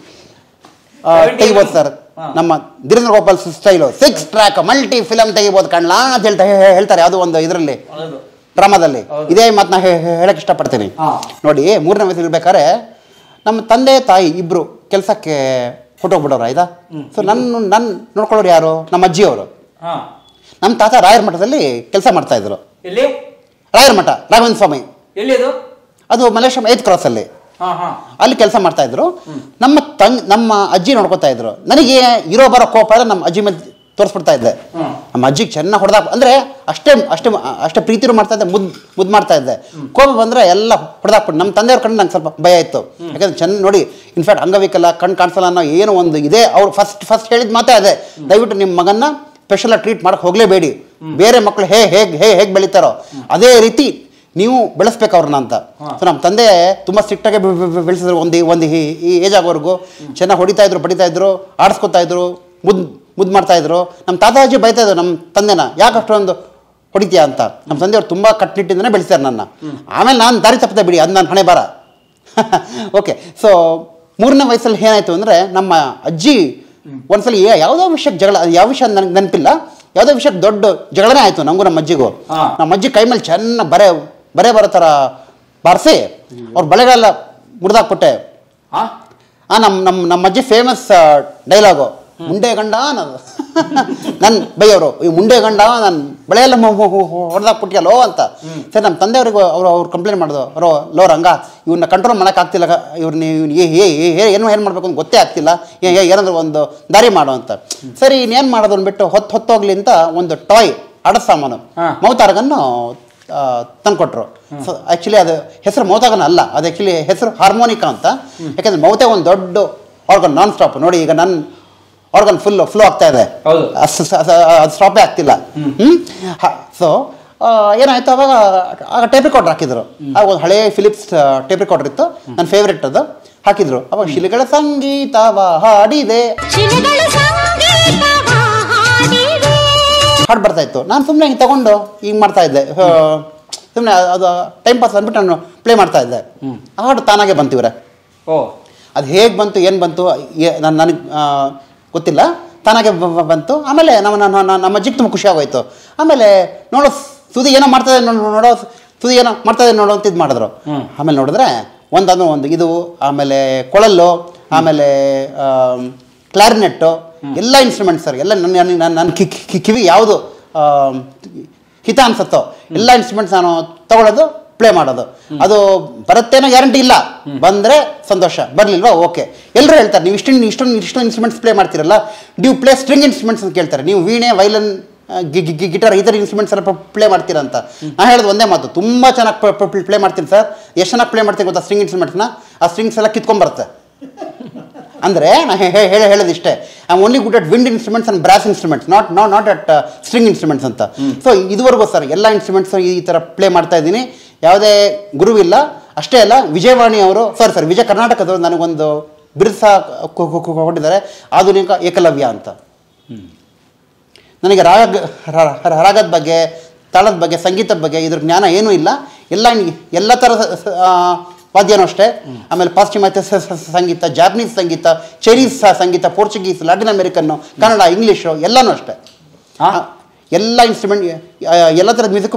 ತೆಗಿಬೋದು ಸರ್. ನಮ್ಮ Dheerendra Gopal style six track multi film ತೆಗಿಬೋದು ಕಣ್ಲಾ ಅಂತ ಹೇಳ್ತಾ ಹೇಳ್ತಾರೆ. ಅದು ಒಂದು ಇದರಲ್ಲಿ ಡ್ರಾಮಾದಲ್ಲಿ. ಇದೇ ಮಾತನ್ನ ಹೇಳಕ್ ಇಷ್ಟಪಡ್ತೀನಿ. ನೋಡಿ ಮೂರನೇ ವಯಸ್ಸು ಇರ್ಬೇಕಾದ್ರೆ ನಮ್ಮ ತಂದೆ ತಾಯಿ ಇಬ್ಬರು ಕೆಲಸಕ್ಕೆ ಹೊಟ್ಟೋಗ್ಬಿಡೋರು ಆಯ್ತಾ? ಸೊ ನನ್ನ ನನ್ನ ನೋಡ್ಕೊಳ್ಳೋರು ಯಾರು? ನಮ್ಮ ಅಜ್ಜಿಯವರು. ನಮ್ಮ ತಾತ ರಾಯರ ಮಠದಲ್ಲಿ ಕೆಲಸ ಮಾಡ್ತಾ ಇದ್ರು. ರಾಯರ ಮಠ ರಾಘವೇಂದ್ರ ಸ್ವಾಮಿ. ಅದು? ಮಲೇಶ್ವರ ಏತ್ ಕ್ರಾಸಲ್ಲಿ ಅಲ್ಲಿ ಕೆಲಸ ಮಾಡ್ತಾ ಇದ್ರು. ನಮ್ಮ ತಂಗ್ ನಮ್ಮ ಅಜ್ಜಿ ನೋಡ್ಕೊತಾ ಇದ್ರು. ನನಗೆ ಇರೋ ಬರೋ ಕೋಪ ಅಂದ್ರೆ ನಮ್ಮ ಅಜ್ಜಿ ಮೇಲೆ ತೋರಿಸ್ಬಿಡ್ತಾ ಇದ್ದೆ. ನಮ್ಮ ಅಜ್ಜಿಗೆ ಚೆನ್ನಾಗಿ ಹೊಡೆದ ಅಂದ್ರೆ ಅಷ್ಟೇ ಅಷ್ಟೇ ಅಷ್ಟೇ ಪ್ರೀತಿರು ಮಾಡ್ತಾ ಇದ್ದೆ ಮುದ್ ಮುದ್ ಮಾಡ್ತಾ ಇದ್ದೆ. ಕೋಪ ಬಂದ್ರೆ ಎಲ್ಲ ಹೊಡೆದಾಕ್ಬಿಟ್ಟು ನಮ್ಮ ತಂದೆಯವ್ರ ಕಣ್ಣು ನಂಗೆ ಸ್ವಲ್ಪ ಭಯ ಇತ್ತು. ಯಾಕಂದ್ರೆ ಚೆನ್ನ ನೋಡಿ ಇನ್ಫ್ಯಾಕ್ಟ್ ಅಂಗವಿಕಲ ಕಣ್ ಕಾಣಿಸಲ್ಲ ಅನ್ನೋ ಏನೋ ಒಂದು ಇದೆ. ಅವ್ರು ಫಸ್ಟ್ ಫಸ್ಟ್ ಹೇಳಿದ ಮಾತೇ ಅದೇ. ದಯವಿಟ್ಟು ನಿಮ್ಮ ಮಗನ್ನ ಸ್ಪೆಷಲ್ ಟ್ರೀಟ್ ಮಾಡಕ್ಕೆ ಹೋಗಲೇಬೇಡಿ. ಬೇರೆ ಮಕ್ಕಳು ಹೇ ಹೇಗೆ ಹೇ ಹೇಗೆ ಬೆಳಿತಾರೋ. ಅದೇ ರೀತಿ ನೀವು ಬೆಳೆಸ್ಬೇಕು ಅವ್ರನ್ನ ಅಂತ ಸೊ ನಮ್ಮ ತಂದೆ ತುಂಬ ಸ್ಟ್ರಿಕ್ಟಾಗಿ ಬೆಳೆಸಿದ್ರು. ಒಂದು ಒಂದು ಈ- ಏಜ್ ಆಗೋವರೆಗೂ. ಚೆನ್ನಾಗಿ ಹೊಡಿತಾ ಇದ್ರು ಬಡಿತಾ ಇದ್ರು ಆಡಿಸ್ಕೊತಾ ಇದ್ರು ಮುದ್ದು ಮುದ್ದು ಮಾಡ್ತಾ ಇದ್ರು. ನಮ್ಮ ತಾತಾಜಿ ಬೈತಾ ಇದ್ರು ನಮ್ಮ ತಂದೆನ ಯಾಕೆ ಅಷ್ಟೊಂದು ಹೊಡಿತೀಯಾ ಅಂತ? ನಮ್ಮ ತಂದೆಯವ್ರು ತುಂಬ ಕಟ್ಟುನಿಟ್ಟಿಂದನೇ ಬೆಳೆಸ್ತಾರೆ ನನ್ನ. ಆಮೇಲೆ ನಾನು ದಾರಿ ತಪ್ಪದೆ ಬಿಡಿ ಅದು ನನ್ನ ಹಣೆ ಬಾರ ಓಕೆ ಸೊ ಮೂರನೇ ವಯಸ್ಸಲ್ಲಿ ಏನಾಯಿತು ಅಂದರೆ ನಮ್ಮ ಅಜ್ಜಿ ಒಂದ್ಸಲ ಯಾವುದೋ ವಿಷಯಕ್ಕೆ ಜಗಳ ಯಾವ ವಿಷಯ ನನಗೆ ನೆನಪಿಲ್ಲ ಯಾವುದೋ ವಿಷಯಕ್ಕೆ ದೊಡ್ಡ ಜಗಳನೇ ಆಯಿತು ನಮಗೂ ನಮ್ಮ ಅಜ್ಜಿಗೂ. ನಮ್ಮ ಅಜ್ಜಿ ಕೈ ಮೇಲೆ ಚೆನ್ನಾಗಿ ಬರೆ ಬರೆ ಬರೋ ಥರ ಬಾರಿಸಿ ಅವ್ರ ಬಳೆಗಳೆಲ್ಲ ಮುರಿದಾಕ್ಬಿಟ್ಟೆ. ಹಾಂ ಆ ನಮ್ಮ ನಮ್ಮ ನಮ್ಮ ಅಜ್ಜಿ ಫೇಮಸ್ ಡೈಲಾಗು ಮುಂಡೆ ಗಂಡ ಅನ್ನೋದು. [LAUGHS] ನನ್ನ ಬೈಯವರು ಈ ಮುಂಡೆ ಗಂಡ ನನ್ನ ಬಳೆ ಎಲ್ಲ ಹೊಡೆದಾಕ್ಬಿಟ್ಟಿಯಲ್ಲೋ ಅಂತ. ಸರಿ ನಮ್ಮ ತಂದೆಯವ್ರಿಗೆ ಅವರು ಅವ್ರು ಕಂಪ್ಲೇಂಟ್ ಮಾಡಿದ್ರು. ಅವರು ಲೋ ರಂಗ ಇವನ್ನ ಕಂಟ್ರೋಲ್ ಮಾಡೋಕ್ಕಾಗ್ತಿಲ್ಲ ಇವ್ರನ್ನ ಇವ್ನು ಏನು ಏನು ಮಾಡಬೇಕು ಅಂತ ಗೊತ್ತೇ ಆಗ್ತಿಲ್ಲ. ಏನಾದ್ರು ಒಂದು ದಾರಿ ಮಾಡು ಅಂತ. ಸರಿ ಇನ್ನೇನು ಮಾಡೋದು ಅಂದ್ಬಿಟ್ಟು ಹೊತ್ತು ಹೊತ್ತೋಗ್ಲಿ ಅಂತ ಒಂದು ಟಾಯ್ ಆಡ ಸಾಮಾನು. ಮೌತಾರ್ಗನ್ನು ತಂದ್ಕೊಟ್ರು. ಸೊ ಆ್ಯಕ್ಚುಲಿ ಅದು ಹೆಸರು ಮೌತಾಗನ ಅಲ್ಲ ಅದು ಆ್ಯಕ್ಚುಲಿ ಹೆಸರು ಹಾರ್ಮೋನಿಕಾ ಅಂತ. ಯಾಕಂದ್ರೆ ಮೌತೆ ಒಂದು ದೊಡ್ಡ ಆರ್ಗನ್ ನಾನ್ ಸ್ಟಾಪ್ ನೋಡಿ ಈಗ ನನ್ನ ಆರ್ಗನ್ ಫುಲ್ ಫ್ಲೋ ಆಗ್ತಾ ಇದೆ. ಅದು ಸ್ಟಾಪೇ ಆಗ್ತಿಲ್ಲ. ಹ್ಮ್. ಸೊ ಏನಾಯ್ತು ಅವಾಗ ಆಗ ಟೇಪ್ ರೆಕಾರ್ಡರ್ ಹಾಕಿದ್ರು. ಆಗ ಒಂದು ಹಳೆ ಫಿಲಿಪ್ಸ್ ಟೇಪ್ ರೆಕಾರ್ಡರ್ ಇತ್ತು. ನನ್ನ ಫೇವ್ರೆಟ್ ಅದು. ಹಾಕಿದ್ರು. ಅವಾಗ ಶಿಲೆಗಳ ಸಂಗೀತವ ಹಾಡಿದೆ. ಹಾಡು ಬರ್ತಾ ಇತ್ತು ನಾನು ಸುಮ್ಮನೆ ಹಿಂಗೆ ತೊಗೊಂಡು ಹಿಂಗೆ ಮಾಡ್ತಾ ಇದ್ದೆ ಸುಮ್ಮನೆ ಅದು ಟೈಮ್ ಪಾಸ್ ಅಂದ್ಬಿಟ್ಟು ನಾನು ಪ್ಲೇ ಮಾಡ್ತಾ ಇದ್ದೆ ಆ ಹಾಡು ತಾನಾಗೆ ಬಂತು ಇವರೇ. ಓ. ಅದು ಹೇಗೆ ಬಂತು ಏನು ಬಂತು ನಾನು ನನಗೆ ಗೊತ್ತಿಲ್ಲ. ತಾನಾಗೆ ಬಂತು. ಆಮೇಲೆ ನಮ್ಮ ನಮ್ಮ ಅಜ್ಜಿಗೆ ತುಂಬ ಖುಷಿ ಆಗೋಯ್ತು. ಆಮೇಲೆ ನೋಡೋ ಸುದಿ ಏನೋ ಮಾಡ್ತದೆ ನೋಡೋ ಸುದಿ ಏನೋ ಮಾಡ್ತದೆ ನೋಡೋ ಅಂತ ಇದು ಮಾಡಿದ್ರು. ಆಮೇಲೆ ನೋಡಿದ್ರೆ ಒಂದನ್ನು ಒಂದು ಇದು ಆಮೇಲೆ ಕೊಳಲ್ಲು ಆಮೇಲೆ ಕ್ಲಾರಿನೆಟ್ಟು ಎಲ್ಲ ಇನ್ಸ್ಟ್ರೂಮೆಂಟ್ಸ್ ಸರ್ ಎಲ್ಲ ನನ್ನ ನನ್ನ ನನ್ನ ಕಿವಿ ಯಾವುದು ಹಿತ ಅನ್ಸತ್ತೋ ಎಲ್ಲ ಇನ್ಸ್ಟ್ರೂಮೆಂಟ್ಸ್ ನಾನು ತಗೊಳ್ಳೋದು ಪ್ಲೇ ಮಾಡೋದು. ಅದು ಬರುತ್ತೇನೋ ಗ್ಯಾರಂಟಿ ಇಲ್ಲ. ಬಂದರೆ ಸಂತೋಷ ಬರಲಿಲ್ವಾ? ಓಕೆ ಎಲ್ಲರೂ ಹೇಳ್ತಾರೆ ನೀವು ಇಷ್ಟೊಂದು ಇಷ್ಟೊಂದು ಇಷ್ಟೊಂದು ಇನ್ಸ್ಟ್ರೂಮೆಂಟ್ಸ್ ಪ್ಲೇ ಮಾಡ್ತಿರಲ್ಲ do you play string instruments ಅಂತ ಕೇಳ್ತಾರೆ. ನೀವು ವೀಣೆ ವೈಲನ್ ಗಿಟಾರ್ ಈ ಥರ ಇನ್ಸ್ಟ್ರೂಮೆಂಟ್ಸ್ ಎಲ್ಲ ಪ್ಲೇ ಮಾಡ್ತೀರಾ ಅಂತ. ನಾನು ಹೇಳೋದು ಒಂದೇ ಮಾತು ತುಂಬ ಚೆನ್ನಾಗಿ ಪ್ಲೇ ಮಾಡ್ತೀನಿ ಸರ್. ಎಷ್ಟು ಚೆನ್ನಾಗಿ ಪ್ಲೇ ಮಾಡ್ತೀನಿ ಗೊತ್ತಾ ಸ್ಟ್ರಿಂಗ್ ಇನ್ಸ್ಟ್ರೂಮೆಂಟ್ಸ್ನ ಆ ಸ್ಟ್ರಿಂಗ್ಸ್ ಎಲ್ಲ ಕಿತ್ಕೊಂಬರುತ್ತೆ ಅಂದರೆ ನಾನು ಹೇಳಿ ಹೇಳೋದು ಇಷ್ಟೇ. I only good at wind instruments and brass instruments not ನಾ ನಾಟ್ ಅಟ್ ಸ್ಟ್ರಿಂಗ್ ಇನ್ಸ್ಟ್ರೂಮೆಂಟ್ಸ್ ಅಂತ. ಸೊ ಇದುವರೆಗೂ ಸರ್ ಎಲ್ಲ ಇನ್ಸ್ಟ್ರೂಮೆಂಟ್ಸ್ ಈ ಥರ ಪ್ಲೇ ಮಾಡ್ತಾ ಇದ್ದೀನಿ. ಯಾವುದೇ ಗುರುವಿಲ್ಲ. ಅಷ್ಟೇ ಅಲ್ಲ ವಿಜಯವಾಣಿ ಅವರು ಸರ್ ಸರ್ ವಿಜಯ ಕರ್ನಾಟಕದವರು ನನಗೊಂದು ಬಿರುದು ಸಹ ಕೊಟ್ಟಿದ್ದಾರೆ. ಆಧುನಿಕ ಏಕಲವ್ಯ ಅಂತ. ನನಗೆ ರಾಗ ರಾಗದ ಬಗ್ಗೆ ತಾಳದ ಬಗ್ಗೆ ಸಂಗೀತದ ಬಗ್ಗೆ ಇದ್ರ ಜ್ಞಾನ ಏನೂ ಇಲ್ಲ. ಎಲ್ಲ ಎಲ್ಲ ಥರ ವಾದ್ಯನೂ ಅಷ್ಟೇ. ಆಮೇಲೆ ಪಾಶ್ಚಿಮಾತ್ಯ ಸಂಗೀತ ಜಾಪನೀಸ್ ಸಂಗೀತ ಚೈನೀಸ್ ಸಂಗೀತ Portuguese Latin American Kannada English ಎಲ್ಲನೂ ಅಷ್ಟೇ. ಎಲ್ಲ ಇನ್ಸ್ಟ್ರೂಮೆಂಟ್ ಎಲ್ಲ ಥರದ ಮ್ಯೂಸಿಕ್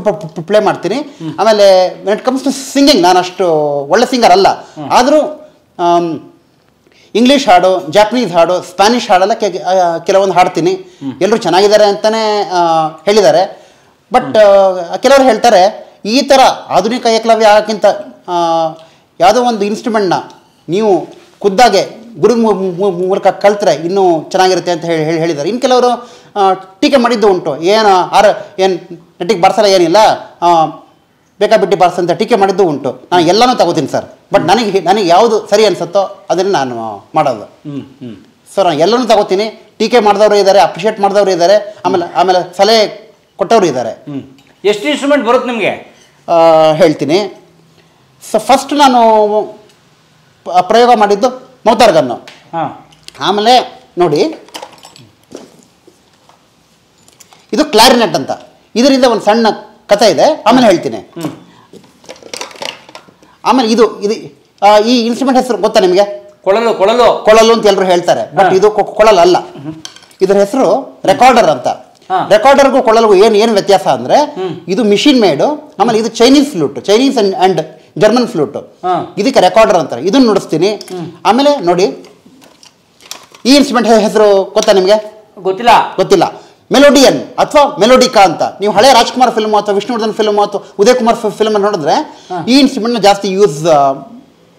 ಪ್ಲೇ ಮಾಡ್ತೀನಿ. ಆಮೇಲೆ when it comes to singing ನಾನು ಅಷ್ಟು ಒಳ್ಳೆ ಸಿಂಗರ್ ಅಲ್ಲ. ಆದರೂ ಇಂಗ್ಲೀಷ್ ಹಾಡು ಜಾಪನೀಸ್ ಹಾಡು ಸ್ಪ್ಯಾನಿಷ್ ಹಾಡೆಲ್ಲ ಕೆಲವೊಂದು ಹಾಡ್ತೀನಿ. ಎಲ್ಲರೂ ಚೆನ್ನಾಗಿದ್ದಾರೆ ಅಂತಲೇ ಹೇಳಿದ್ದಾರೆ. ಬಟ್ ಕೆಲವರು ಹೇಳ್ತಾರೆ ಈ ಥರ ಆಧುನಿಕ ಏಕಲವ್ಯ ಆಗೋಕ್ಕಿಂತ ಯಾವುದೋ ಒಂದು ಇನ್ಸ್ಟ್ರೂಮೆಂಟ್ನ ನೀವು ಖುದ್ದಾಗೆ ಗುರು ಮೂಲಕ ಕಲ್ತ್ರೆ ಇನ್ನೂ ಚೆನ್ನಾಗಿರುತ್ತೆ ಅಂತ ಹೇಳಿ ಹೇಳಿ ಹೇಳಿದ್ದಾರೆ. ಇನ್ನು ಕೆಲವರು ಟೀಕೆ ಮಾಡಿದ್ದು ಉಂಟು. ಏನು ಆರ ಏನು ನೆಟ್ಟಿಗೆ ಬರ್ಸಲ್ಲ ಏನಿಲ್ಲ ಬೇಕಾಬಿಟ್ಟು ಬಾರ್ಸ್ ಅಂತ ಟೀಕೆ ಮಾಡಿದ್ದು ಉಂಟು. ನಾನು ಎಲ್ಲನೂ ತಗೋತೀನಿ ಸರ್. ಬಟ್ ನನಗೆ ನನಗೆ ಯಾವುದು ಸರಿ ಅನಿಸುತ್ತೋ ಅದನ್ನು ನಾನು ಮಾಡೋದು. ಹ್ಞೂ ಹ್ಞೂ ಸೊ ನಾನು ಎಲ್ಲನೂ ತಗೋತೀನಿ. ಟೀಕೆ ಮಾಡಿದವರು ಇದ್ದಾರೆ ಅಪ್ರಿಷಿಯೇಟ್ ಮಾಡಿದವರು ಇದ್ದಾರೆ. ಆಮೇಲೆ ಆಮೇಲೆ ಸಲಹೆ ಕೊಟ್ಟವರು ಇದ್ದಾರೆ. ಹ್ಞೂ ಎಷ್ಟು ಇನ್ಸ್ಟ್ರೂಮೆಂಟ್ ಬರುತ್ತೆ ನಿಮಗೆ? ಹೇಳ್ತೀನಿ. ಸೊ ಫಸ್ಟ್ ನಾನು ಪ್ರಯೋಗ ಮಾಡಿದ್ದು ಮೌತಾರ್ಗನ್ನು. ಹಾಂ. ಆಮೇಲೆ ನೋಡಿ ಇದು ಕ್ಲಾರಿನೆಟ್ ಅಂತ. ಇದರಿಂದ ಒಂದು ಸಣ್ಣ ಕಥೆ ಇದೆ ಆಮೇಲೆ ಹೇಳ್ತೀನಿ. ಆಮೇಲೆ ಇದು ಇದು ಈ ಇನ್ಸ್ಟ್ರೂಮೆಂಟ್ ಹೆಸರು ಗೊತ್ತಾ ನಿಮಗೆ? ಕೊಳಲು ಕೊಳಲು. ಕೊಳಲು ಅಂತ ಎಲ್ಲರೂ ಹೇಳ್ತಾರೆ ಬಟ್ ಇದು ಕೊಳಲು ಅಲ್ಲ ಇದರ ಹೆಸರು ರೆಕಾರ್ಡರ್ ಅಂತ. ರೆಕಾರ್ಡರ್ಗೂ ಕೊಳಲ್ಗೂ ಏನು ಏನು ವ್ಯತ್ಯಾಸ ಅಂದರೆ ಇದು ಮಿಷಿನ್ ಮೇಡು ಆಮೇಲೆ ಇದು Chinese flute Chinese and and German flute. ಇದಕ್ಕೆ ರೆಕಾರ್ಡರ್ ಅಂತಾರೆ. ಇದನ್ನು ನುಡಿಸ್ತೀನಿ. ಆಮೇಲೆ ನೋಡಿ ಈ ಇನ್ಸ್ಟ್ರೂಮೆಂಟ್ ಹೆಸರು ಗೊತ್ತಾ ನಿಮಗೆ? ಗೊತ್ತಿಲ್ಲ. ಗೊತ್ತಿಲ್ಲ. ಮೆಲೋಡಿಯನ್ ಅಥವಾ ಮೆಲೋಡಿಕಾ ಅಂತ. ನೀವು ಹಳೆ ರಾಜ್ಕುಮಾರ್ ಫಿಲ್ಮ್ ಅಥವಾ ವಿಷ್ಣುವರ್ಧನ್ ಫಿಲ್ಮ್ ಅಥವಾ ಉದಯ್ ಕುಮಾರ್ ಫಿಲ್ಮ್ ನೋಡಿದ್ರೆ ಈ ಇನ್ಸ್ಟ್ರೂಮೆಂಟ್ ಜಾಸ್ತಿ ಯೂಸ್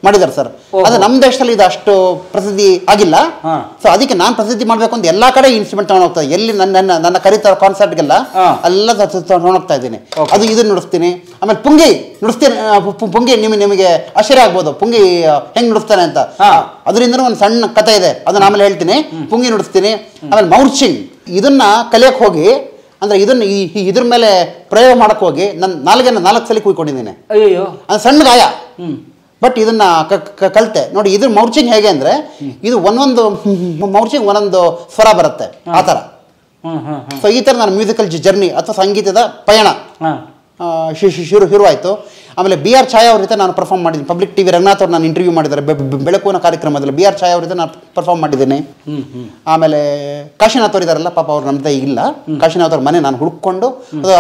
ಮಾಡಿದ್ದಾರೆ ಸರ್. ಅದು ನಮ್ಮ ದೇಶದಲ್ಲಿ ಇದು ಅಷ್ಟು ಪ್ರಸಿದ್ಧಿ ಆಗಿಲ್ಲ. ಸೊ ಅದಕ್ಕೆ ನಾನು ಪ್ರಸಿದ್ಧಿ ಮಾಡಬೇಕು ಅಂತ ಎಲ್ಲಾ ಕಡೆ ಇನ್ಸ್ಟ್ರೂಮೆಂಟ್ ತಗೊಂಡು ಹೋಗ್ತಾ ಎಲ್ಲಿ ನನ್ನ ನನ್ನ ಕರೀತಾರ ಕಾನ್ಸರ್ಟ್ಗೆಲ್ಲ. ಎಲ್ಲ ತಗೊಂಡು ಹೋಗ್ತಾ ಇದ್ದೀನಿ. ಅದು ಇದನ್ನ ನುಡಿಸ್ತೀನಿ. ಆಮೇಲೆ ಪುಂಗಿ ನುಡಿಸ್ತೀನಿ. ಪುಂಗಿ ನಿಮಗೆ ನಿಮಗೆ ಆಶ್ಚರ್ಯ ಆಗ್ಬೋದು. ಪುಂಗಿ ಹೆಂಗ್ ನುಡಿಸ್ತಾನೆ ಅಂತ. ಅದರಿಂದ ಒಂದು ಸಣ್ಣ ಕಥೆ ಇದೆ. ಅದನ್ನ ಆಮೇಲೆ ಹೇಳ್ತೀನಿ. ಪುಂಗಿ ನುಡಿಸ್ತೀನಿ. ಆಮೇಲೆ ಮೌರ್ಚಿಂಗ್ ಇದನ್ನ ಕಲಿಯಕ್ಕೆ ಹೋಗಿ ಅಂದ್ರೆ ಇದನ್ನ ಈ ಇದ್ರ ಮೇಲೆ ಪ್ರಯೋಗ ಮಾಡಕ್ ಹೋಗಿ ನನ್ನ ನಾಲ್ಗೆ ನಾಲ್ಕು ಸಲ ಕುಯ್ಕೊಂಡಿದ್ದೀನಿ. ಅಯ್ಯೋ ಸಣ್ಣ ಗಾಯ. ಬಟ್ ಇದನ್ನ ಕಲ್ತೆ. ನೋಡಿ ಇದ್ರ ಮೌರ್ಚಿಂಗ್ ಹೇಗೆ ಅಂದ್ರೆ ಇದು ಒಂದೊಂದು ಮೌರ್ಚಿಂಗ್ ಒಂದೊಂದು ಸ್ವರ ಬರುತ್ತೆ ಆ ಥರ. ಸೊ ಈ ಥರ ನನ್ನ ಮ್ಯೂಸಿಕಲ್ ಜರ್ನಿ ಅಥವಾ ಸಂಗೀತದ ಪಯಣ ಶುರು ಶುರುವಾಯಿತು. ಆಮೇಲೆ ಬಿ ಆರ್ ಛಾಯಾ ಅವ್ರ ಜೊತೆ ನಾನು ಪರ್ಫಾರ್ಮ್ ಮಾಡಿದ್ದೀನಿ. ಪಬ್ಲಿಕ್ ಟಿವಿ ರಂಗನಾಥ್ ಅವ್ರು ನಾನು ಇಂಟರ್ವ್ಯೂ ಮಾಡಿದ್ದಾರೆ. ಬೆಳಕುವಿನ ಕಾರ್ಯಕ್ರಮದಲ್ಲಿ ಬಿ ಆರ್ ಛಾಯಾ ಅವ್ರ ಜೊತೆ ನಾನು ಪರ್ಫಾರ್ಮ್ ಮಾಡಿದ್ದೀನಿ. ಆಮೇಲೆ ಕಾಶಿನಾಥ್ ಅವ್ರು ಇದಾರಲ್ಲ ಪಾಪ ಅವ್ರು ನಮ್ಮ ಜೊತೆ ಇಲ್ಲ. ಕಾಶಿನಾಥ್ ಅವ್ರ ಮನೆ ನಾನು ಹುಡ್ಕೊಂಡು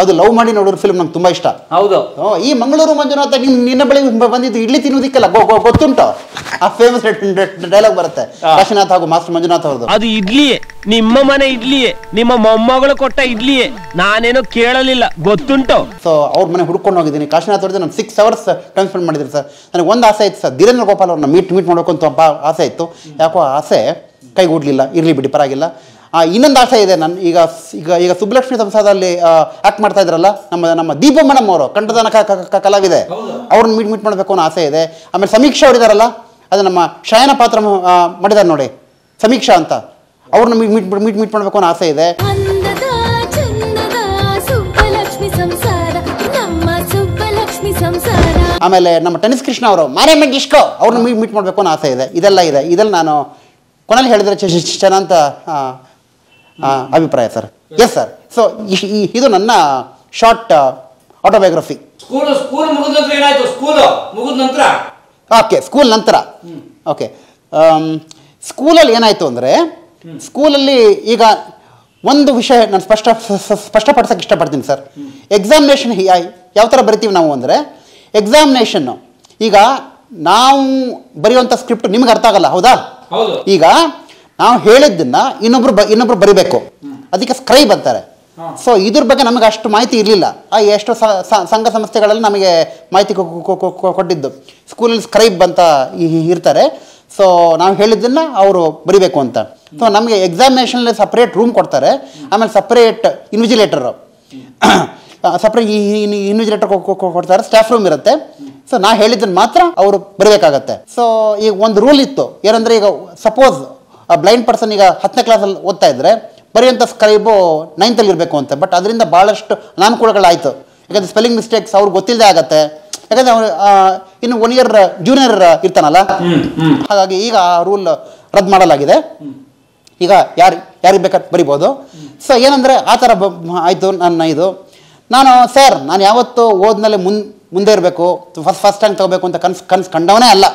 ಅದು ಲವ್ ಮಾಡಿ ನೋಡೋರು ಫಿಲ್ಮ್ ನಂಗೆ ತುಂಬ ಇಷ್ಟ. ಹೌದು. ಈ ಮಂಗಳೂರು ಮಂಜುನಾಥ ನಿನ್ ನಿನ್ನ ಬಳಿ ಬಂದಿದ್ದು ಇಡ್ಲಿ ತಿನ್ನೋದಿಕ್ಕಲ್ಲ ಗೊತ್ತುಂಟು? ಆ ಫೇಮಸ್ ಡೈಲಾಗ್ [LAUGHS] ಬರುತ್ತೆ. ಕಾಶಿನಾಥ್ ಹಾಗೂ ಮಾಸ್ಟರ್ ಮಂಜುನಾಥ್ ಅವ್ರದ್ದು. ಅದು ಇಡ್ಲಿಯೇ. ನಿಮ್ಮ ಮನೆ ಇಡ್ಲಿಯೇ, ನಿಮ್ಮ ಮೊಮ್ಮಗಳು ಕೊಟ್ಟ ಇಡ್ಲಿಯೇ, ನಾನೇನು ಕೇಳಲಿಲ್ಲ. ಗೊತ್ತುಂಟು? ಸೊ ಅವ್ರ ಮನೆ ಹುಡ್ಕೊಂಡು ಹೋಗಿದ್ದೀನಿ. ಕಾಶಿನಾಥ್ ಅವ್ರದ್ದು ನಾನು six hours time spend sir ನನಗೆ ಒಂದು ಆಸೆ ಇತ್ತು ಸರ್ ಧೀರೇಂದ್ರ ಗೋಪಾಲ್ ಅವ್ರನ್ನ ಮೀಟ್ ಮೀಟ್ ಮಾಡಬೇಕು ಅಂತ ಆಸೆ ಇತ್ತು. ಯಾಕೋ ಆಸೆ ಕೈಗೂಡ್ಲಿಲ್ಲ ಇರಲಿ ಬಿಡಿ, ಪರವಾಗಿಲ್ಲ. ಇನ್ನೊಂದು ಆಸೆ ಇದೆ ನಾನು ಈಗ ಈಗ ಈಗ ಸುಬ್ಬಲಕ್ಷ್ಮಿ ಸಂಸದಲ್ಲಿ ಆಕ್ಟ್ ಮಾಡ್ತಾ ಇದ್ರಲ್ಲ, ನಮ್ಮ ನಮ್ಮ ದೀಪ ಮೇಡಮ್ ಅವರು, ಕಂಠದಾನ ಕಲಾವಿದೆ. ಅವ್ರನ್ನ ಮೀಟ್ ಮೀಟ್ ಮಾಡಬೇಕು ಅನ್ನೋ ಆಸೆ ಇದೆ. ಆಮೇಲೆ ಸಮೀಕ್ಷೆ ಅವ್ರು ಇದಾರಲ್ಲ, ಅದು ನಮ್ಮ ಶಯನ ಪಾತ್ರ ಮಾಡಿದ್ದಾರೆ ನೋಡಿ. ಸಮೀಕ್ಷಾ ಅಂತ. ಅವ್ರನ್ನ ಮೀಟ್ ಮೀಟ್ ಮೀಟ್ ಮೀಟ್ ಮಾಡಬೇಕು ಅನ್ನೋ ಆಸೆ ಇದೆ. ಅಂದದ ಚಂದದ ಸುಬ್ಬಲಕ್ಷ್ಮಿ ಸಂಸಾರ ನಮ್ಮ ಸುಬ್ಬಲಕ್ಷ್ಮಿ ಸಂಸಾರ. ಆಮೇಲೆ ನಮ್ಮ ಟೆನಿಸ್ ಕೃಷ್ಣ ಅವರು ಮಾರೇಮನ್ ಡಿಸ್ಕೋ ಅವ್ರನ್ನ ಮೀಟ್ ಮೀಟ್ ಮಾಡಬೇಕು ಅನ್ನೋ ಆಸೆ ಇದೆ. ಇದೆಲ್ಲ ಇದೆ. ಇದೆಲ್ಲ ನಾನು ಕೊನೆಯಲ್ಲಿ ಹೇಳಿದ್ರೆ ಚ- ಚ- ಚೆನ್ನ ಅಂತ ಅಭಿಪ್ರಾಯ ಸರ್. ಎಸ್ ಸರ್ ಸೊ ಇದು ನನ್ನ ಶಾರ್ಟ್ ಆಟೋಬಯೋಗ್ರಫಿ ಸ್ಕೂಲ್ ಸ್ಕೂಲ್ ಮುಗಿದ ನಂತರ ಏನಾಯ್ತು? ಸ್ಕೂಲ್ ಮುಗಿದ ನಂತರ? ಓಕೆ ಸ್ಕೂಲ್ ನಂತರ. ಓಕೆ ಸ್ಕೂಲಲ್ಲಿ ಏನಾಯಿತು ಅಂದರೆ ಸ್ಕೂಲಲ್ಲಿ ಈಗ ಒಂದು ವಿಷಯ ನಾನು ಸ್ಪಷ್ಟ ಸ್ಪಷ್ಟಪಡಿಸೋಕೆ ಇಷ್ಟಪಡ್ತೀನಿ ಸರ್. ಎಕ್ಸಾಮಿನೇಷನ್ ಯಾವ ಥರ ಬರಿತೀವಿ ನಾವು ಅಂದರೆ ಎಕ್ಸಾಮಿನೇಷನ್ನು ಈಗ ನಾವು ಬರೆಯುವಂಥ ಸ್ಕ್ರಿಪ್ಟ್ ನಿಮ್ಗೆ ಅರ್ಥ ಆಗಲ್ಲ ಹೌದಾ? ಈಗ ನಾವು ಹೇಳಿದ್ದನ್ನ ಇನ್ನೊಬ್ರು ಬ ಇನ್ನೊಬ್ರು ಬರಿಬೇಕು. ಅದಕ್ಕೆ ಸ್ಕ್ರೈಬ್ ಅಂತಾರೆ. ಸೊ ಇದ್ರ ಬಗ್ಗೆ ನಮಗೆ ಅಷ್ಟು ಮಾಹಿತಿ ಇರಲಿಲ್ಲ. ಆ ಎಷ್ಟು ಸಂಘ ಸಂಸ್ಥೆಗಳಲ್ಲಿ ನಮಗೆ ಮಾಹಿತಿ ಕೊಟ್ಟಿದ್ದು. ಸ್ಕೂಲಲ್ಲಿ ಸ್ಕ್ರೈಬ್ ಅಂತ ಇರ್ತಾರೆ. ಸೊ ನಾವು ಹೇಳಿದ್ದನ್ನು ಅವರು ಬರಿಬೇಕು ಅಂತ. ಸೊ ನಮಗೆ ಎಕ್ಸಾಮಿನೇಷನಲ್ಲಿ ಸಪ್ರೇಟ್ ರೂಮ್ ಕೊಡ್ತಾರೆ. ಆಮೇಲೆ ಸಪ್ರೇಟ್ ಇನ್ವಿಜಿಲೇಟರ್ ಸಪ್ರೇಟ್ ಇನ್ವಿಜಿಲೇಟರ್ ಕೊಡ್ತಾರೆ. ಸ್ಟಾಫ್ ರೂಮ್ ಇರುತ್ತೆ. ಸೊ ನಾ ಹೇಳಿದ್ದನ್ನು ಮಾತ್ರ ಅವರು ಬರಬೇಕಾಗತ್ತೆ. ಸೊ ಈಗ ಒಂದು ರೂಲ್ ಇತ್ತು. ಏನಂದರೆ ಈಗ ಸಪೋಸ್ ಬ್ಲೈಂಡ್ ಪರ್ಸನ್ ಈಗ ಹತ್ತನೇ ಕ್ಲಾಸಲ್ಲಿ ಓದ್ತಾ ಇದ್ದರೆ ಬರೆಯುವಂಥ ಸ್ಕ್ರೈಬು ನೈನ್ತಲ್ಲಿ ಇರಬೇಕು ಅಂತ. ಬಟ್ ಅದರಿಂದ ಭಾಳಷ್ಟು ಅನಾನುಕೂಲಗಳಾಯಿತು. ಯಾಕಂದ್ರೆ ಸ್ಪೆಲ್ಲಿಂಗ್ ಮಿಸ್ಟೇಕ್ಸ್ ಅವ್ರಿಗೆ ಗೊತ್ತಿಲ್ಲದೆ ಆಗತ್ತೆ. ಯಾಕಂದ್ರೆ ಅವ್ರು ಇನ್ನು ಒನ್ ಇಯರ್ ಜೂನಿಯರ್ ಇರ್ತಾನಲ್ಲ? ಹಾಗಾಗಿ ಈಗ ಆ ರೂಲ್ ರದ್ದು ಮಾಡಲಾಗಿದೆ. ಈಗ ಯಾರು ಯಾರಿಗೆ ಬೇಕಾದ್ರೆ ಬರಿಬೋದು. ಸೊ ಏನಂದರೆ ಆ ಥರ ಬ ಆಯಿತು ನನ್ನ ಇದು. ನಾನು ಸರ್ ನಾನು ಯಾವತ್ತೂ ಓದ್ಮೇಲೆ ಮುನ್ ಮುಂದೆ ಇರಬೇಕು ಫಸ್ಟ್ ಫಸ್ಟ್ ಟೈಮ್ ತಗೋಬೇಕು ಅಂತ ಕನ್ಸ್ ಕನ್ಸ್ ಕಂಡವನೇ ಅಲ್ಲ.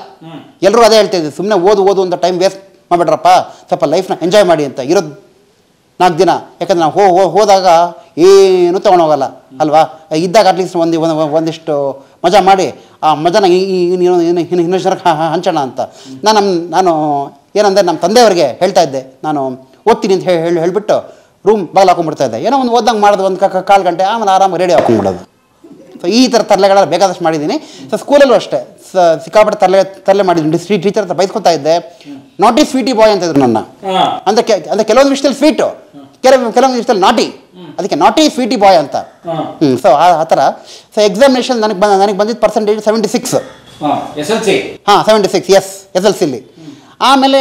ಎಲ್ಲರೂ ಅದೇ ಹೇಳ್ತಿದ್ದೆ ಸುಮ್ಮನೆ ಓದು ಓದು ಅಂತ ಟೈಮ್ ವೇಸ್ಟ್ ಮಾಡ್ಬೇಡ್ರಪ್ಪ ಸ್ವಲ್ಪ ಲೈಫ್ನ ಎಂಜಾಯ್ ಮಾಡಿ ಅಂತ ಇರೋದು ನಾಲ್ಕು ದಿನ. ಯಾಕಂದ್ರೆ ನಾವು ಹೋ ಹೋ- ಹೋದಾಗ ಏನೂ ತೊಗೊಂಡೋಗಲ್ಲ ಅಲ್ವಾ? ಇದ್ದಾಗ ಅಟ್ಲೀಸ್ಟ್ ಒಂದು ಒಂದು- ಒಂದಿಷ್ಟು ಮಜಾ ಮಾಡಿ ಆ ಮಜಾನ ಇನ್ನೊಂದು ಹಂಚೋಣ ಅಂತ. ನಾನು ನಮ್ಮ ನಾನು ಏನಂದರೆ ನಮ್ಮ ತಂದೆಯವ್ರಿಗೆ ಹೇಳ್ತಾ ಇದ್ದೆ. ನಾನು ಓದ್ತೀನಿ ಅಂತ ಹೇಳಿ ಹೇಳಿ ಹೇಳ್ಬಿಟ್ಟು ರೂಮ್ ಬಾಗಿಲು ಹಾಕೊಂಡ್ಬಿಡ್ತಾ ಇದ್ದೆ. ಏನೋ ಒಂದು ಓದಂಗೆ ಮಾಡೋದು ಒಂದು ಕ- ಕಾಲು ಗಂಟೆ ಆಮೇಲೆ ಆರಾಮಾಗಿ ರೆಡಿ ಹಾಕೊಂಡ್ಬಿಡೋದು ಸೊ ಈ ಥರ ತರಲೆಗಳೆಲ್ಲ ಬೇಕಾದಷ್ಟು ಮಾಡಿದ್ದೀನಿ. ಸೊ ಸ್ಕೂಲಲ್ಲೂ ಅಷ್ಟೇ. ಸ- ಸಿಕ್ಕಾಪಟ್ಟೆ ತಲೆ ತಲೆ ಮಾಡಿದ್ದೀನಿ. ಸ್ವೀಟ್ ಟೀಚರ್ ಹತ್ರ ಬೈಸ್ಕೊತಾ ಇದ್ದೆ. ನಾಟಿ ಸ್ವೀಟಿ ಬಾಯ್ ಅಂತ ಇದ್ರು ನನ್ನ. ಅಂದರೆ ಕೆ- ಅಂದರೆ ಕೆಲವೊಂದು ವಿಷಯದಲ್ಲಿ ಸ್ವೀಟು ಕೆಲವು ಕೆಲವೊಂದು ವಿಷಯದಲ್ಲಿ ನಾಟಿ ಅದಕ್ಕೆ ನಾಟಿ ಸ್ವೀಟಿ ಬಾಯ್ ಅಂತ. ಹ್ಞೂ ಸೊ ಆ ಥರ. ಸೊ ಎಕ್ಸಾಮಿನೇಷನ್ ನನಗೆ ಬಂದ ನನಗೆ ಬಂದಿದ್ದು percentage seventy six S L C ಹಾಂ seventy six S S L ಸಿಲಿ ಆಮೇಲೆ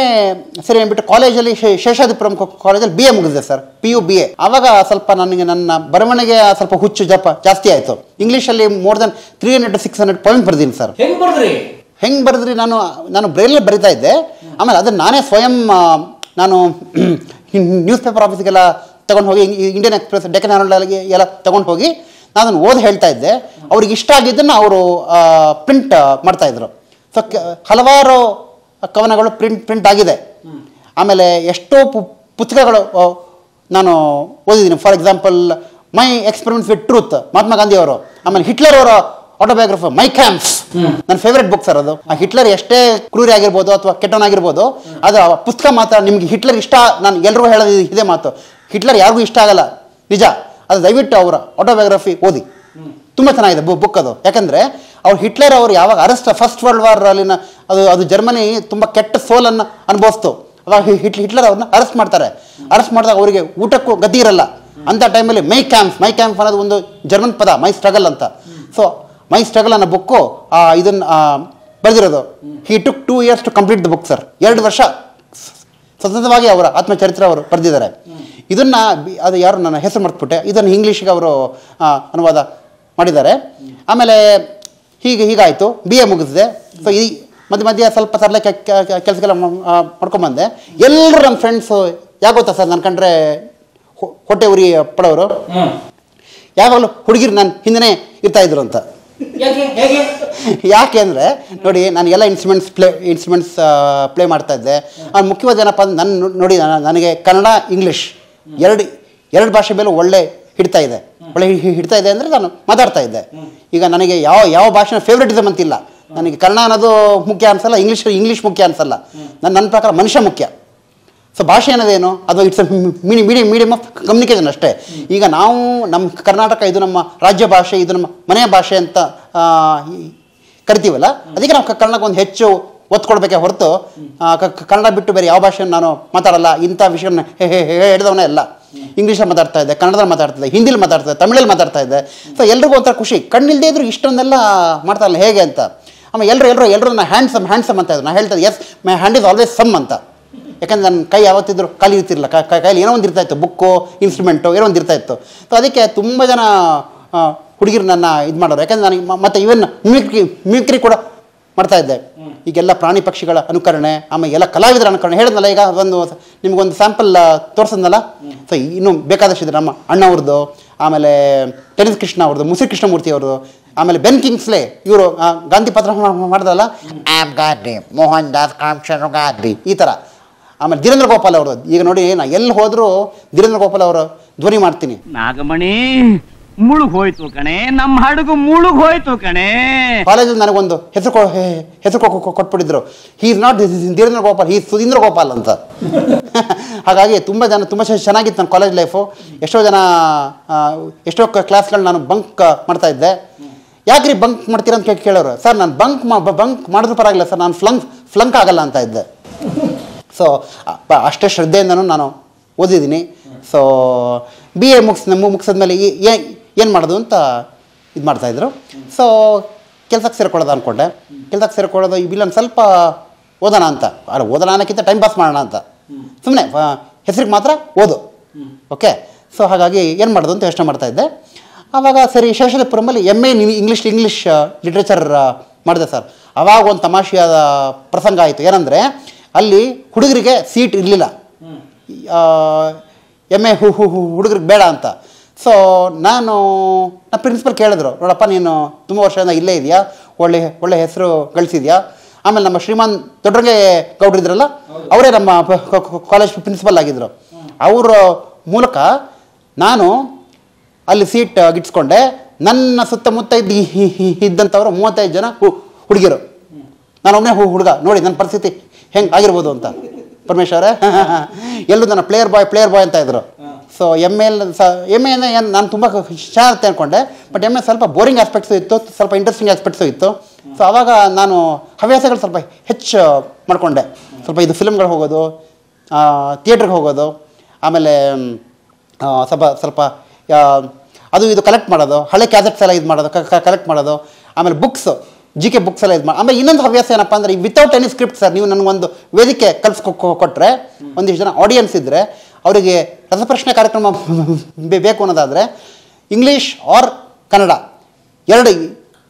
ಸರಿ ಅಂದ್ಬಿಟ್ಟು ಕಾಲೇಜಲ್ಲಿ ಶೇ- ಪ್ರಮುಖ ಕಾಲೇಜಲ್ಲಿ ಬಿ ಎ ಮುಗಿದಿದೆ sir P U B A ಅವಾಗ ಸ್ವಲ್ಪ ನನಗೆ ನನ್ನ ಬರವಣಿಗೆ ಸ್ವಲ್ಪ ಹುಚ್ಚು ಜಪ ಜಾಸ್ತಿ ಆಯಿತು. ಇಂಗ್ಲೀಷಲ್ಲಿ more than three hundred to six hundred point ಬರ್ದೀನಿ sir. ಹೆಂಗ್ ಬರ್ದ್ರಿ? ಹೆಂಗೆ ಬರೆದ್ರಿ ನಾನು ನಾನು ಬ್ರೈಲಲ್ಲಿ ಬರಿತಾ ಇದ್ದೆ. ಆಮೇಲೆ ಅದನ್ನು ನಾನೇ ಸ್ವಯಂ ನಾನು ನ್ಯೂಸ್ ಪೇಪರ್ ಆಫೀಸ್ಗೆಲ್ಲ ತಗೊಂಡು ಹೋಗಿ ಇಂಡಿಯನ್ ಎಕ್ಸ್ಪ್ರೆಸ್ ಡೆಕ್ಕನ್ ಹೆರಾಲ್ಡ್ಗೆ ಎಲ್ಲ ತಗೊಂಡು ಹೋಗಿ ನಾನು ಅದನ್ನು ಓದಿ ಹೇಳ್ತಾ ಇದ್ದೆ. ಅವ್ರಿಗೆ ಇಷ್ಟ ಆಗಿದ್ದನ್ನು ಅವರು ಪ್ರಿಂಟ್ ಮಾಡ್ತಾಯಿದ್ರು ಸೊ ಹಲವಾರು ಕವನಗಳು ಪ್ರಿಂಟ್ ಪ್ರಿಂಟ್ ಆಗಿದೆ. ಆಮೇಲೆ ಎಷ್ಟೋ ಪು- ಪುಸ್ತಕಗಳು ನಾನು ಓದಿದ್ದೀನಿ. For example my experiments with truth Mahatma Gandhi ಅವರು ಆಮೇಲೆ ಹಿಟ್ಲರ್ ಅವರ ಆಟೋಬಯೋಗ್ರಫಿ ಮೈ ಕ್ಯಾಂಪ್ಸ್ ನನ್ನ ಫೇವ್ರೆಟ್ ಬುಕ್ ಸರ್ ಅದು. ಆ ಹಿಟ್ಲರ್ ಎಷ್ಟೇ ಕ್ರೂರಿ ಆಗಿರ್ಬೋದು ಅಥವಾ ಕೆಟ್ಟನಾಗಿರ್ಬೋದು ಅದು ಪುಸ್ತಕ ಮಾತ್ರ ನಿಮ್ಗೆ ಹಿಟ್ಲರ್ ಇಷ್ಟ, ನಾನು ಎಲ್ರಿಗೂ ಹೇಳೋದು ಇದೇ ಮಾತು. ಹಿಟ್ಲರ್ ಯಾರಿಗೂ ಇಷ್ಟ ಆಗಲ್ಲ. ನಿಜ. ಅದು ದಯವಿಟ್ಟು ಅವರ ಆಟೋಬಯೋಗ್ರಫಿ ಓದಿ. ತುಂಬ ಚೆನ್ನಾಗಿದೆ ಬು ಬುಕ್ ಅದು. ಯಾಕಂದರೆ ಅವ್ರು ಹಿಟ್ಲರ್ ಅವರು ಯಾವಾಗ ಅರೆಸ್ಟ್ ಫಸ್ಟ್ ವರ್ಲ್ಡ್ ವಾರ್ ಅಲ್ಲಿನ ಅದು ಅದು ಜರ್ಮನಿ ತುಂಬ ಕೆಟ್ಟ ಸೋಲನ್ನು ಅನುಭವಿಸ್ತು. ಅವಾಗ ಹಿಟ್ ಹಿಟ್ಲರ್ ಅವ್ರನ್ನ ಅರೆಸ್ಟ್ ಮಾಡ್ತಾರೆ. ಅರೆಸ್ಟ್ ಮಾಡಿದಾಗ ಅವರಿಗೆ ಊಟಕ್ಕೂ ಗತಿ ಇರಲ್ಲ. ಅಂಥ ಟೈಮಲ್ಲಿ ಮೈ ಕ್ಯಾಂಪ್ ಮೈ ಕ್ಯಾಂಪ್ ಅನ್ನೋದು ಒಂದು ಜರ್ಮನ್ ಪದ, ಮೈ ಸ್ಟ್ರಗಲ್ ಅಂತ. ಸೊ ಮೈ ಸ್ಟ್ರಗಲ್ ಅನ್ನೋ ಬುಕ್ಕು ಇದನ್ನು ಬರೆದಿರೋದು. He took two years to complete the book sir ಎರಡು ವರ್ಷ ಸತತವಾಗಿ ಅವರ ಆತ್ಮಚರಿತ್ರೆ ಅವರು ಬರೆದಿದ್ದಾರೆ. ಇದನ್ನ ಅದು ಯಾರು ನನ್ನ ಹೆಸರು ಮರ್ತುಬಿಟ್ಟೆ? ಇದನ್ನು ಇಂಗ್ಲೀಷಿಗೆ ಅವರು ಅನುವಾದ ಮಾಡಿದ್ದಾರೆ. ಆಮೇಲೆ ಹೀಗೆ ಹೀಗಾಯಿತು. B A ಮುಗಿಸಿದೆ. ಸೊ ಈ ಮಧ್ಯ ಮಧ್ಯೆ ಸ್ವಲ್ಪ ಸರಳ ಕೆಲಸಕ್ಕೆಲ್ಲ ಮಾಡ್ಕೊಂಬಂದೆ ಎಲ್ಲರೂ ನಮ್ಮ ಫ್ರೆಂಡ್ಸು ಯಾಕೆ ಗೊತ್ತಾ ಸರ್? ನನ್ನ ಕಂಡ್ರೆ ಹೊಟ್ಟೆ ಉರಿ ಪಡೋರು. ಯಾವಾಗಲೂ ಹುಡುಗಿರು ನನ್ನ ಹಿಂದೆ ಇರ್ತಾ ಇದ್ರು ಅಂತ. ಯಾಕೆ? ಅಂದರೆ ನೋಡಿ ನಾನು ಎಲ್ಲ ಇನ್ಸ್ಟ್ರೂಮೆಂಟ್ಸ್ ಪ್ಲೇ ಇನ್ಸ್ಟ್ರೂಮೆಂಟ್ಸ್ ಪ್ಲೇ ಮಾಡ್ತಾ ಇದ್ದೆ. ಮುಖ್ಯವಾದ ಏನಪ್ಪ ಅಂದ್ರೆ ನನ್ನ ನೋಡಿ ನಾನು- ನನಗೆ ಕನ್ನಡ ಇಂಗ್ಲೀಷ್ ಎರಡು ಎರಡು ಭಾಷೆ ಮೇಲೂ ಒಳ್ಳೆ ಹಿಡ್ತಾ ಇದೆ. ಒಳ್ಳೆ ಹಿಡ್ತಾ ಇದೆ ಅಂದರೆ ನಾನು ಮಾತಾಡ್ತಾ ಇದ್ದೆ. ಈಗ ನನಗೆ ಯಾವ ಯಾವ ಭಾಷೆನ ಫೇವ್ರೆಟಿಸಮ್ ಅಂತಿಲ್ಲ. ನನಗೆ ಕನ್ನಡ ಅನ್ನೋದು ಮುಖ್ಯ ಅನ್ಸಲ್ಲ ಇಂಗ್ಲೀಷ್ ಇಂಗ್ಲೀಷ್ ಮುಖ್ಯ ಅನ್ಸಲ್ಲ. ನನ್ನ ನನ್ನ ಪ್ರಕಾರ ಮನುಷ್ಯ ಮುಖ್ಯ. ಸೊ ಭಾಷೆ ಅನ್ನೋದೇನು, ಅದು it's medi medium medium of communication ಅಷ್ಟೇ. ಈಗ ನಾವು ನಮ್ಮ ಕರ್ನಾಟಕ ಇದು ನಮ್ಮ ರಾಜ್ಯ ಭಾಷೆ, ಇದು ನಮ್ಮ ಮನೆಯ ಭಾಷೆ ಅಂತ ಕರಿತೀವಲ್ಲ? ಅದಕ್ಕೆ ನಾವು ಕನ್ನಡಕ್ಕೆ ಒಂದು ಹೆಚ್ಚು ಒತ್ತು ಕೊಡಬೇಕೆ ಹೊರತು ಕನ್ನಡ ಬಿಟ್ಟು ಬೇರೆ ಯಾವ ಭಾಷೆಯನ್ನು ನಾನು ಮಾತಾಡಲ್ಲ, ಇಂಥ ವಿಷಯನ ಹೇಳಿದವನೇ ಅಲ್ಲ. ಇಂಗ್ಲೀಷಲ್ಲಿ ಮಾತಾಡ್ತಾ ಇದ್ದೆ, ಕನ್ನಡದಲ್ಲಿ ಮಾತಾಡ್ತಾ ಇದ್ದೆ, ಹಿಂದಿಲಿ ಮಾತಾಡ್ತಾ ಇದ್ದೆ, ತಮಿಳಲ್ಲಿ ಮಾತಾಡ್ತಾ ಇದ್ದೆ. ಸೊ ಎಲ್ರಿಗೂ ಒಂಥರ ಖುಷಿ. ಕಣ್ಣಿಲ್ಲದೆ ಇದ್ರು ಇಷ್ಟೊಂದೆಲ್ಲ ಮಾಡ್ತಾರಲ್ಲ ಹೇಗೆ ಅಂತ. ಆಮೇಲೆ ಎಲ್ಲರೂ ಎಲ್ಲರೂ ಎಲ್ಲರೂ ನಾನು ಹ್ಯಾಂಡ್ ಸಮ್ ಅಂತ ಇದ್ದೆ ನಾನು ಹೇಳ್ತಾ as my hand is always some ಅಂತ. ಯಾಕಂದ್ರೆ ನನ್ನ ಕೈ ಯಾವತ್ತಿದ್ರು ಖಾಲಿ ಇರ್ತಿರಲಿಲ್ಲ ಕೈಯಲ್ಲಿ ಏನೋ ಒಂದು ಇರ್ತಾ ಇತ್ತು, ಬುಕ್ಕು ಇನ್ಸ್ಟ್ರೂಮೆಂಟು ಏನೋ ಒಂದು ಇರ್ತಾ ಇತ್ತು. ಸೊ ಅದಕ್ಕೆ ತುಂಬ ಜನ ಹುಡುಗಿರು ನನ್ನ ಇದು ಮಾಡೋರು ಯಾಕಂದ್ರೆ ನನಗೆ ಮತ್ತು ಇವನ್ ಮ್ಯೂಕ್ರಿ ಮ್ಯೂಕ್ರಿ ಕೂಡ ಮಾಡ್ತಾ ಇದ್ದೆ. ಈಗೆಲ್ಲ ಪ್ರಾಣಿ ಪಕ್ಷಿಗಳ ಅನುಕರಣೆ ಆಮೇಲೆ ಎಲ್ಲ ಕಲಾವಿದರ ಅನುಕರಣೆ. ಹೇಳಿದ್ನಲ್ಲ ಈಗ ಒಂದು ನಿಮಗೊಂದು ಸ್ಯಾಂಪಲ್ ತೋರಿಸಿದ್ನಲ್ಲ? ಸೊ ಇನ್ನೂ ಬೇಕಾದಷ್ಟಿದೆ ನಮ್ಮ ಅಣ್ಣವ್ರದ್ದು ಆಮೇಲೆ ಟೆನಿಸ್ ಕೃಷ್ಣ ಅವ್ರದ್ದು ಮುಸಿ ಕೃಷ್ಣಮೂರ್ತಿ ಅವ್ರದ್ದು ಆಮೇಲೆ ಬೆನ್ ಕಿಂಗ್ಸ್ಲೆ ಇವರು ಗಾಂಧಿ ಪತ್ರ ಮಾಡಿದಲ್ಲ? ಆಮ್ ಗಾಂಧಿ ಮೋಹನ್ ದಾಸ್ ಕಾಮಚಂದ್ರ ಗಾಂಧಿ. ಈ ಥರ ಆಮೇಲೆ ಧೀರೇಂದ್ರ ಗೋಪಾಲ್ ಅವ್ರದ್ದು. ಈಗ ನೋಡಿ ನಾ ಎಲ್ಲಿ ಹೋದರೂ ಧೀರೇಂದ್ರ ಗೋಪಾಲ್ ಅವರು ಧ್ವನಿ ಮಾಡ್ತೀನಿ. ನಾಗಮಣಿ ಮುಳುಗ್ ಹೋಯ್ತು ಕಣೆ ನಮ್ಮ ಹಡಗು ಮುಳುಗ್ ಹೋಯ್ತು ಕಣೆ. ಕಾಲೇಜಲ್ಲಿ ನನಗೊಂದು ಹೆಸರು ಹೆಸರು ಕೊಟ್ಬಿಟ್ಟಿದ್ರು. He is not Dheerendra Gopal he Sudheendra Gopal ಅಂತ. [LAUGHS] ಹಾಗಾಗಿ ತುಂಬ ಜನ ತುಂಬ ಚೆನ್ನಾಗಿತ್ತು ನನ್ನ ಕಾಲೇಜ್ ಲೈಫು ಎಷ್ಟೋ ಜನ ಎಷ್ಟೋ ಕ್ಲಾಸ್ಗಳು ನಾನು ಬಂಕ್ ಮಾಡ್ತಾ ಇದ್ದೆ. ಯಾಕ್ರಿ ಬಂಕ್ ಮಾಡ್ತೀರಾ ಅಂತ ಕೇಳೋರು? ಸರ್, ನಾನು ಬಂಕ್ ಬಂಕ್ ಮಾಡಿದ್ರು ಪರವಾಗಿಲ್ಲ ಸರ್, ನಾನು ಫ್ಲಂಕ್ ಫ್ಲಂಕ್ ಆಗಲ್ಲ ಅಂತ ಇದ್ದೆ. ಸೊ ಅಷ್ಟೇ ಶ್ರದ್ಧೆಯಿಂದನೂ ನಾನು ಓದಿದ್ದೀನಿ. ಸೊ ಬಿ ಎ ಮುಗಿಸ್ ಮುಗಿಸಿದ್ಮೇಲೆ ಏನು ಮಾಡೋದು ಅಂತ ಇದು ಮಾಡ್ತಾಯಿದ್ರು ಸೊ ಕೆಲಸಕ್ಕೆ ಸೇರ್ಕೊಳ್ಳೋದು ಅಂದ್ಕೊಂಡೆ ಕೆಲಸಕ್ಕೆ ಸೇರ್ಕೊಳ್ಳೋದು, ಈ ಒಂದು ಸ್ವಲ್ಪ ಓದೋಣ ಅಂತ. ಅಲ್ಲ, ಓದೋಣ ಅನ್ನೋಕ್ಕಿಂತ ಟೈಮ್ ಪಾಸ್ ಮಾಡೋಣ ಅಂತ. ಸುಮ್ಮನೆ ಹೆಸರಿಗೆ ಮಾತ್ರ ಓದು. ಓಕೆ ಸೊ ಹಾಗಾಗಿ ಏನು ಮಾಡೋದು ಅಂತ ಯೋಚನೆ ಮಾಡ್ತಾಯಿದ್ದೆ ಆವಾಗ ಸರಿ ಶೇಷಾದ್ರಿಪುರಮಲ್ಲಿ M A English English literature ಮಾಡಿದೆ ಸರ್. ಆವಾಗ ಒಂದು ತಮಾಷೆಯಾದ ಪ್ರಸಂಗ ಆಯಿತು. ಏನಂದರೆ, ಅಲ್ಲಿ ಹುಡುಗರಿಗೆ ಸೀಟ್ ಇರಲಿಲ್ಲ. ಎಂ ಎ ಹುಡುಗರಿಗೆ ಬೇಡ ಅಂತ. ಸೊ ನಾನು, ನಾ ಪ್ರಿನ್ಸಿಪಲ್ ಕೇಳಿದ್ರು, ನೋಡಪ್ಪ ನೀನು ತುಂಬ ವರ್ಷದಿಂದ ಇಲ್ಲೇ ಇದೆಯಾ? ಒಳ್ಳೆ ಒಳ್ಳೆ ಹೆಸರು ಗಳಿಸಿದ್ಯಾ? ಆಮೇಲೆ ನಮ್ಮ ಶ್ರೀಮಾನ್ ದೊಡ್ಡರಂಗೆ ಗೌಡ್ರಿದ್ರಲ್ಲ ಅವರೇ ನಮ್ಮ ಕಾಲೇಜ್ ಪ್ರಿನ್ಸಿಪಲ್ ಆಗಿದ್ದರು ಅವರ ಮೂಲಕ ನಾನು ಅಲ್ಲಿ ಸೀಟ್ ಗಿಟ್ಸ್ಕೊಂಡೆ ನನ್ನ ಸುತ್ತಮುತ್ತ ಇದ್ದ ಇದ್ದಂಥವ್ರು ಮೂವತ್ತೈದು ಜನ ಹು- ಹುಡುಗಿರು ಹೂ, ಹುಡುಗ, ನೋಡಿ ನನ್ನ ಪರಿಸ್ಥಿತಿ ಹೆಂಗೆ ಆಗಿರ್ಬೋದು ಅಂತ. ಪರಮೇಶ್ವರ, [LAUGHS] ಎಲ್ಲೂ ನನ್ನ ಪ್ಲೇಯರ್ ಬಾಯ್ ಪ್ಲೇಯರ್ ಬಾಯ್ ಅಂತ ಇದ್ರು. ಸೊ ಎಂ ಎಲ್ ಸ ಎಂ ಎನ್ ಏನು, ನಾನು ತುಂಬ ಚೆನ್ನಾಗಿರುತ್ತೆ ಅಂದ್ಕೊಂಡೆ ಬಟ್ ಎಂ ಎ ಸ್ವಲ್ಪ ಬೋರಿಂಗ್ ಆಸ್ಪೆಕ್ಟ್ಸು ಇತ್ತು, ಸ್ವಲ್ಪ ಇಂಟ್ರೆಸ್ಟಿಂಗ್ ಆಸ್ಪೆಕ್ಟ್ಸು ಇತ್ತು. ಸೊ ಆವಾಗ ನಾನು ಹವ್ಯಾಸಗಳು ಸ್ವಲ್ಪ ಹೆಚ್ಚು ಮಾಡಿಕೊಂಡೆ. ಸ್ವಲ್ಪ ಇದು ಫಿಲ್ಮ್ಗಳು ಹೋಗೋದು ಥಿಯೇಟ್ರಿಗೆ ಹೋಗೋದು, ಆಮೇಲೆ ಸ್ವಲ್ಪ ಸ್ವಲ್ಪ ಅದು ಇದು ಕಲೆಕ್ಟ್ ಮಾಡೋದು, ಹಳೆ ಕ್ಯಾಸೆಟ್ಸ್ ಎಲ್ಲ ಇದು ಮಾಡೋದು ಕಲೆಕ್ಟ್ ಮಾಡೋದು, ಆಮೇಲೆ ಬುಕ್ಸ್ ಜಿ ಕೆ ಬುಕ್ಸ್ ಎಲ್ಲ ಇದು ಮಾಡಿ ಆಮೇಲೆ ಇನ್ನೊಂದು ಹವ್ಯಾಸ ಏನಪ್ಪ ಅಂದರೆ ವಿತೌಟ್ ಎನಿ ಸ್ಕ್ರಿಪ್ಟ್ ಸರ್, ನೀವು ನನಗೊಂದು ವೇದಿಕೆ ಕಲ್ಸ್ಕೊ ಕೊಟ್ಟರೆ ಒಂದಿಷ್ಟು ಜನ ಆಡಿಯನ್ಸ್ ಇದ್ದರೆ ಅವರಿಗೆ ರಸಪ್ರಶ್ನೆ ಕಾರ್ಯಕ್ರಮ ಬೇಕು ಅನ್ನೋದಾದರೆ ಇಂಗ್ಲೀಷ್ ಆರ್ ಕನ್ನಡ ಎರಡು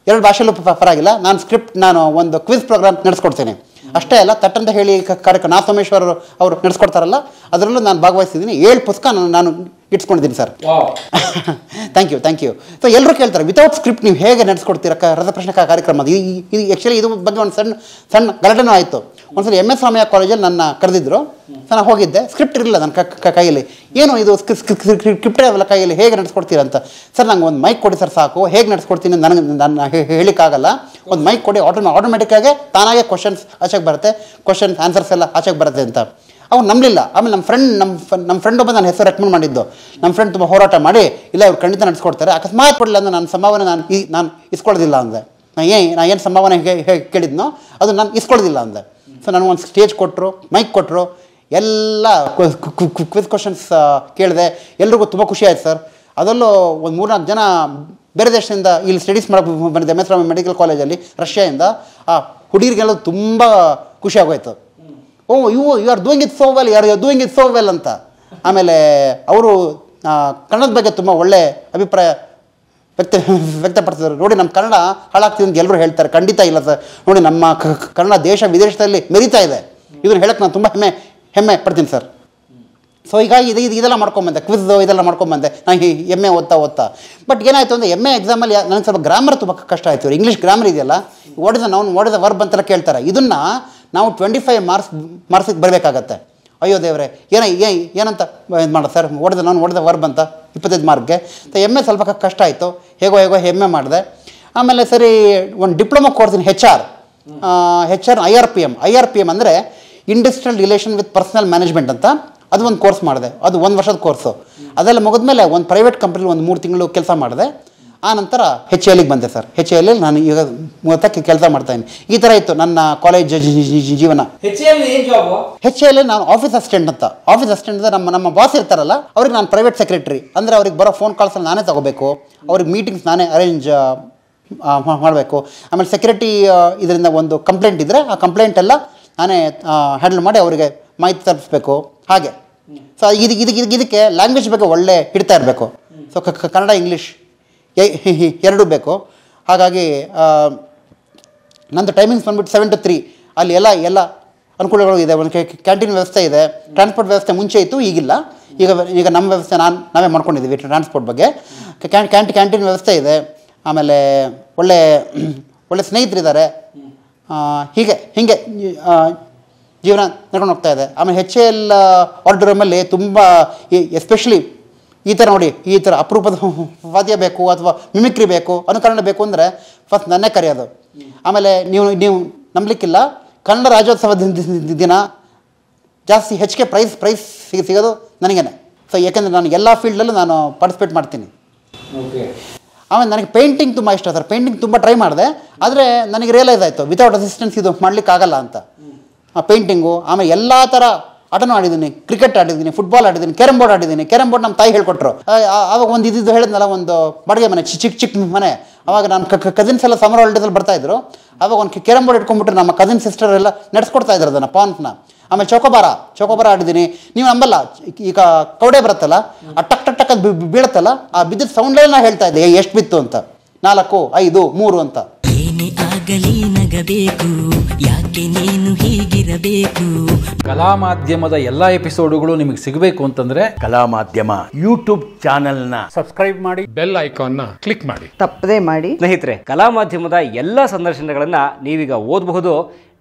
ಎರಡು ಭಾಷೆಯಲ್ಲೂ ಪರವಾಗಿಲ್ಲ. ನಾನು ಸ್ಕ್ರಿಪ್ಟ್ ನಾನು ಒಂದು ಕ್ವಿಜ್ ಪ್ರೋಗ್ರಾಮ್ ನಡೆಸ್ಕೊಡ್ತೇನೆ. ಅಷ್ಟೇ ಅಲ್ಲ ತಟ್ಟಂತ ಹೇಳಿ ಕಾರ್ಯಕ್ರಮ ನಾ ಸೋಮೇಶ್ವರ್ ಅವರು ನಡೆಸ್ಕೊಡ್ತಾರಲ್ಲ ಅದರಲ್ಲೂ ನಾನು ಭಾಗವಹಿಸಿದ್ದೀನಿ. ಏಳು ಪುಸ್ತಕ ನಾನು ನಾನು ಇಟ್ಸ್ಕೊಂಡಿದ್ದೀನಿ sir thank you thank you so ಎಲ್ಲರೂ ಕೇಳ್ತಾರೆ ವಿತೌಟ್ ಸ್ಕ್ರಿಪ್ಟ್ ನೀವು ಹೇಗೆ ನಡೆಸ್ಕೊಡ್ತೀರ ಕ ರಸಪ್ರಶ್ನೆ ಕಾರ್ಯಕ್ರಮ? ಈ- ಇದು ಆ್ಯಕ್ಚುಲಿ ಇದು ಬಗ್ಗೆ ಒಂದು ಸಣ್ಣ ಸಣ್ಣ ಗಲಾಟೆನೂ ಆಯಿತು. ಒಂದ್ಸಲ ಎಂ ಎಸ್ ರಾಮಯ್ಯ ಕಾಲೇಜಲ್ಲಿ ನನ್ನ ಕರೆದಿದ್ರು. ನಾನು ಹೋಗಿದ್ದೆ. ಸ್ಕ್ರಿಪ್ಟ್ ಇರಲಿಲ್ಲ ನನ್ನ ಕೈಯಲ್ಲಿ. ಏನು ಇದು ಸ್ಕ್ರಿಪ್ಟ್ ಇರಲ್ಲ ಕೈಯಲ್ಲಿ? ಹೇಗೆ ನಡೆಸ್ಕೊಡ್ತೀರಾ ಅಂತ. ಸರ್, ನಂಗೆ ಒಂದು ಮೈಕ್ ಕೊಡಿ ಸರ್ ಸಾಕು. ಹೇಗೆ ನಡೆಸ್ಕೊಡ್ತೀನಿ ನನಗೆ ನನ್ನ ಹೇಳಿಕ್ಕಾಗಲ್ಲ. ಒಂದು ಮೈಕ್ ಕೊಡಿ. ಆಟೋ ಆಟೋಮೆಟಿಕ್ಕಾಗೆ ತಾನಾಗೆ ಕ್ವಶನ್ಸ್ ಆಚೆಗೆ ಬರುತ್ತೆ. ಕ್ವಶನ್ಸ್ ಆನ್ಸರ್ಸ್ ಎಲ್ಲ ಆಚೆಗೆ ಬರುತ್ತೆ ಅಂತ. ಅವ್ನು ನಂಬಲಿಲ್ಲ. ಆಮೇಲೆ ನಮ್ಮ ಫ್ರೆಂಡ್ ನಮ್ಮ ನಮ್ಮ ಫ್ರೆಂಡ್ ಒಬ್ಬ ನನ್ನ ಹೆಸರು ರೆಕಮೆಂಡ್ ಮಾಡಿದ್ದು. ನಮ್ಮ ಫ್ರೆಂಡ್ ತುಂಬ ಹೋರಾಟ ಮಾಡಿ, ಇಲ್ಲ ಇವ್ರು ಖಂಡಿತ ನಡೆಸ್ಕೊಡ್ತಾರೆ. ಅಕಸ್ಮಾತ್ ಕೊಡಲಿಲ್ಲ ಅಂದ್ರೆ ನನ್ನ ಸಂಭಾವನೆ ನಾನು ಈ ನಾನು ಇಸ್ಕೊಳ್ಳೋದಿಲ್ಲ ಅಂದೆ. ನಾನು ಏನು ನಾನು ಏನು ಸಂಭಾವನೆ ಹೇ- ಹೇ- ಕೇಳಿದ್ನೋ, ಅದು ನಾನು ಇಸ್ಕೊಳ್ಳೋದಿಲ್ಲ ಅಂದೆ. ಸೊ ನನಗೊಂದು ಸ್ಟೇಜ್ ಕೊಟ್ಟರು ಮೈಕ್ ಕೊಟ್ಟರು ಎಲ್ಲ ಕ್ವಿಸ್ ಕ್ವಶನ್ಸ್ ಕೇಳಿದೆ. ಎಲ್ರಿಗೂ ತುಂಬ ಖುಷಿ ಆಯ್ತು ಸರ್. ಅದರಲ್ಲೂ ಒಂದು ಮೂರ್ನಾಲ್ಕು ಜನ ಬೇರೆ ದೇಶದಿಂದ ಇಲ್ಲಿ ಸ್ಟಡೀಸ್ ಮಾಡೋಕೆ ಬಂದಿದ್ದೆ ಎಂ ಮೆಡಿಕಲ್ ಕಾಲೇಜಲ್ಲಿ ರಷ್ಯಾದಿಂದ ಆ, ಹುಡುಗರಿಗೆಲ್ಲ ತುಂಬ ಖುಷಿ ಆಗೋಯ್ತು. ಓ you you are doing it so well you are you it so well ಅಂತ. ಆಮೇಲೆ, ಅವರು ಕನ್ನಡದ ಬಗ್ಗೆ ತುಂಬ ಒಳ್ಳೆ ಅಭಿಪ್ರಾಯ ವ್ಯಕ್ತ ವ್ಯಕ್ತಪಡಿಸಿದ್ರು. ನೋಡಿ, ನಮ್ಮ ಕನ್ನಡ ಹಾಳಾಗ್ತಿದೆ ಅಂತ ಎಲ್ಲರೂ ಹೇಳ್ತಾರೆ. ಖಂಡಿತ ಇಲ್ಲ ಸರ್. ನೋಡಿ, ನಮ್ಮ ಕನ್ನಡ ದೇಶ ವಿದೇಶದಲ್ಲಿ ಮೆರಿತಾ ಇದೆ. ಇದನ್ನು ಹೇಳಕ್ಕೆ ನಾನು ತುಂಬ ಹೆಮ್ಮೆ ಹೆಮ್ಮೆ ಪಡ್ತೀನಿ ಸರ್. ಸೊ ಹೀಗಾಗಿ ಇದು ಇದು ಇದೆಲ್ಲ ಮಾಡ್ಕೊಂಬಂದೆ ಕ್ವಿಝ್ ಇದೆಲ್ಲ ಮಾಡ್ಕೊಂಬಂದೆ ನಾನು ಎಂ ಎ ಓದ್ತಾ ಓದ್ತಾ. ಬಟ್ ಏನಾಯಿತು ಅಂದರೆ ಎಂ ಎ ಎಕ್ಸಾಮಲ್ಲಿ ನನಗೆ ಸ್ವಲ್ಪ ಗ್ರಾಮರ್ ತುಂಬ ಕಷ್ಟ ಆಯಿತು. ಇಂಗ್ಲೀಷ್ ಗ್ರಾಮರ್ ಇದೆಯಲ್ಲ ಓಡಿದ ನಾವು ಓಡಿದ ವರ್ಬ್ ಅಂತೆಲ್ಲ ಕೇಳ್ತಾರೆ. ಇದನ್ನು ನಾವು ಟ್ವೆಂಟಿ ಫೈವ್ ಮಾರ್ಕ್ಸ್ ಮಾರ್ಕ್ಸಿಗೆ ಬರಬೇಕಾಗತ್ತೆ. ಅಯ್ಯೋ ದೇವ್ರೆ, ಏನ ಏನಂತ ಇದು ಮಾಡೋದು ಸರ್? ಹೊಡೆದು ನಾನು ಹೊಡೆದೆ ಹೊರ ಬಂತ ಇಪ್ಪತ್ತೈದು ಮಾರ್ಕ್ಗೆ. ಸೊ ಎಂ ಎ ಸ್ವಲ್ಪ ಕಷ್ಟ ಆಯಿತು. ಹೇಗೋ ಹೇಗೋ ಎಂ ಎ ಮಾಡಿದೆ. ಆಮೇಲೆ ಸರಿ, ಒಂದು ಡಿಪ್ಲೊಮಾ ಕೊಡ್ತೀನಿ H R H R I R P M I R P M ಅಂದರೆ industrial relation with personnel management ಅಂತ ಅದು ಒಂದು ಕೋರ್ಸ್ ಮಾಡಿದೆ. ಅದು ಒಂದು ವರ್ಷದ ಕೋರ್ಸು ಅದೆಲ್ಲ ಮುಗಿದ್ಮೇಲೆ ಒಂದು ಪ್ರೈವೇಟ್ ಕಂಪ್ನಿಲಿ ಒಂದು ಮೂರು ತಿಂಗಳು ಕೆಲಸ ಮಾಡಿದೆ. ಆ ನಂತರ ಹೆಚ್ ಎಲ್ಲಿಗೆ ಬಂದೆ ಸರ್. ಹೆಚ್ ಎಲ್ ನಾನು ಈಗ ಮೂವತ್ತಕ್ಕೆ ಕೆಲಸ ಮಾಡ್ತಾಯಿದ್ದೀನಿ ಈ ಥರ ಇತ್ತು ನನ್ನ ಕಾಲೇಜ್ ಜೀವನ. ಹೆಚ್ ಎಲ್ ನಾನು ಆಫೀಸ್ ಅಸಿಸ್ಟೆಂಟ್ ಅಂತ. ಆಫೀಸ್ ಅಸಿಸ್ಟೆಂಟ್ ಅಂದರೆ ನಮ್ಮ ನಮ್ಮ ಬಾಸ್ ಇರ್ತಾರಲ್ಲ ಅವ್ರಿಗೆ ನಾನು ಪ್ರೈವೇಟ್ ಸೆಕ್ರೆಟರಿ ಅಂದರೆ ಅವ್ರಿಗೆ ಬರೋ ಫೋನ್ ಕಾಲ್ಸ್ ನಾನೇ ತಗೋಬೇಕು. ಅವ್ರಿಗೆ ಮೀಟಿಂಗ್ಸ್ ನಾನೇ ಅರೇಂಜ್ ಮಾಡಬೇಕು. ಆಮೇಲೆ ಸೆಕ್ಯೂರಿಟಿ ಇದರಿಂದ ಒಂದು ಕಂಪ್ಲೇಂಟ್ ಇದ್ದರೆ ಆ ಕಂಪ್ಲೇಂಟ್ ಎಲ್ಲ ನಾನೇ ಹ್ಯಾಂಡಲ್ ಮಾಡಿ ಅವರಿಗೆ ಮಾಹಿತಿ ತಲುಪಿಸ್ಬೇಕು. ಹಾಗೆ. ಸೊ ಇದು ಇದು ಇದು ಇದಕ್ಕೆ ಲ್ಯಾಂಗ್ವೇಜ್ ಬಗ್ಗೆ ಒಳ್ಳೆ ಹಿಡ್ತಾ ಇರಬೇಕು. ಸೊ ಕನ್ನಡ ಇಂಗ್ಲೀಷ್ ಎರಡೂ ಬೇಕು. ಹಾಗಾಗಿ ನಂದು ಟೈಮಿಂಗ್ಸ್ ಬಂದ್ಬಿಟ್ಟು ಸೆವೆನ್ ಟು ತ್ರೀ ಅಲ್ಲಿ ಎಲ್ಲ ಎಲ್ಲ ಅನುಕೂಲಗಳು ಇದೆ. ಒಂದು ಕ್ಯಾಂಟೀನ್ ವ್ಯವಸ್ಥೆ ಇದೆ. ಟ್ರಾನ್ಸ್ಪೋರ್ಟ್ ವ್ಯವಸ್ಥೆ ಮುಂಚೆ ಇತ್ತು, ಈಗಿಲ್ಲ. ಈಗ ಈಗ ನಮ್ಮ ವ್ಯವಸ್ಥೆ ನಾನು, ನಾವೇ ಮಾಡ್ಕೊಂಡಿದ್ದೀವಿ ಟ್ರಾನ್ಸ್ಪೋರ್ಟ್ ಬಗ್ಗೆ. ಕ್ಯಾಂಟ್ ಕ್ಯಾಂಟಿ ಕ್ಯಾಂಟೀನ್ ವ್ಯವಸ್ಥೆ ಇದೆ. ಆಮೇಲೆ ಒಳ್ಳೆ ಒಳ್ಳೆ ಸ್ನೇಹಿತರಿದ್ದಾರೆ. ಹೀಗೆ ಹೀಗೆ ಜೀವನ ನಡ್ಕೊಂಡು ಹೋಗ್ತಾ ಇದೆ. ಆಮೇಲೆ ಹೆಚ್ ಎಲ್ ಆರ್ಡ್ರಮಲ್ಲಿ ತುಂಬ ಎಸ್ಪೆಷಲಿ ಈ ಥರ ನೋಡಿ ಈ ಥರ ಅಪರೂಪದ ವಾದ್ಯ ಬೇಕು ಅಥವಾ ಮಿಮಿಕ್ರಿ ಬೇಕು ಅನುಕರಣೆ ಬೇಕು ಅಂದರೆ ಫಸ್ಟ್ ನನ್ನೇ ಕರೆಯೋದು. ಆಮೇಲೆ ನೀವು ನೀವು ನಂಬಲಿಕ್ಕಿಲ್ಲ. ಕನ್ನಡ ರಾಜ್ಯೋತ್ಸವ ದಿನ- ಜಾಸ್ತಿ ಹೆಚ್ಚಿಗೆ ಪ್ರೈಸ್ ಪ್ರೈಸ್ ಸಿಗ ಸಿಗೋದು ನನಗೇನೆ. ಸೊ ಯಾಕೆಂದರೆ ನಾನು ಎಲ್ಲ ಫೀಲ್ಡಲ್ಲೂ ನಾನು ಪಾರ್ಟಿಸಿಪೇಟ್ ಮಾಡ್ತೀನಿ. ಆಮೇಲೆ ನನಗೆ ಪೇಂಟಿಂಗ್ ತುಂಬ ಇಷ್ಟ ಸರ್. ಪೇಂಟಿಂಗ್ ತುಂಬ ಟ್ರೈ ಮಾಡಿದೆ. ಆದರೆ ನನಗೆ ರಿಯಲೈಸ್ ಆಯಿತು ವಿತೌಟ್ ಅಸಿಸ್ಟೆನ್ಸ್ ಇದು ಮಾಡಲಿಕ್ಕಾಗಲ್ಲ ಅಂತ. ಆ ಪೇಂಟಿಂಗು ಆಮೇಲೆ ಎಲ್ಲ ಥರ ಆಟನೂ ಆಡಿದ್ದೀನಿ ಕ್ರಿಕೆಟ್ ಆಡಿದ್ದೀನಿ ಫುಟ್ಬಾಲ್ ಆಡಿದ್ದೀನಿ ಕ್ಯಾರಮ್ ಬೋರ್ಡ್ ಆಡಿದ್ದೀನಿ. ಕ್ಯಾರಮ್ ಬೋರ್ಡ್ ನಮ್ಮ ತಾಯಿ ಹೇಳ್ಕೊಟ್ರು. ಅವಾಗ ಒಂದು ಇದಿದ್ದು ಹೇಳಿದ್ನಲ್ಲ, ಒಂದು ಬಾಡಿಗೆ ಮನೆ ಚಿಕ್ಕ ಚಿಕ್ಕ ಮನೆ. ಅವಾಗ ನಮ್ಮ ಕಸಿನ್ಸ್ ಎಲ್ಲ ಸಮರ್ ಹಾಲಿಡೇಸಲ್ಲಿ ಬರ್ತಾಯಿದ್ರು ಆವಾಗ ಒಂದು ಕ್ಯಾರಮ್ ಬೋರ್ಡ್ ಇಟ್ಕೊಂಡ್ಬಿಟ್ರೆ ನಮ್ಮ ಕಸಿನ್ ಸಿಸ್ಟರ್ ಎಲ್ಲ ನಡೆಸ್ಕೊಡ್ತಾ ಇದ್ರು ಅದನ್ನು, ಪಾನ್ಸ್ನ. ಆಮೇಲೆ ಚೌಕೋಬಾರ ಚೌಕೋಬಾರ ಆಡಿದ್ದೀನಿ. ನೀವು ನಂಬಲ್ಲ, ಈಗ ಕೌಡೆ ಬರುತ್ತಲ್ಲ, ಆ ಟಕ್ ಟಕ್ ಟಕ್ ಅದು ಬೀಳುತ್ತಲ್ಲ, ಆ ಬಿದ್ದಿದ್ದ ಸೌಂಡಲ್ಲೇ ನಾ ಹೇಳ್ತಾ ಇದ್ದೆ ಎಷ್ಟು ಬಿತ್ತು? ಅಂತ. ನಾಲ್ಕು, ಐದು, ಮೂರು ಅಂತ. ನಗಬೇಕು ಯಾಕೆ ನೀನು ಹೀಗಿರಬೇಕು? ಕಲಾ ಮಾಧ್ಯಮದ ಎಲ್ಲಾ ಎಪಿಸೋಡುಗಳು ನಿಮಗೆ ಸಿಗಬೇಕು ಅಂತಂದ್ರೆ ಕಲಾ ಮಾಧ್ಯಮ ಯೂಟ್ಯೂಬ್ ಚಾನೆಲ್ನ ಸಬ್ಸ್ಕ್ರೈಬ್ ಮಾಡಿ. ಬೆಲ್ ಐಕಾನ್ನ ಕ್ಲಿಕ್ ಮಾಡಿ. ತಪ್ಪದೇ ಮಾಡಿ. ಸ್ನೇಹಿತರೆ ಕಲಾ ಮಾಧ್ಯಮದ ಎಲ್ಲಾ ಸಂದರ್ಶನಗಳನ್ನು ನೀವೀಗ ಓದಬಹುದು.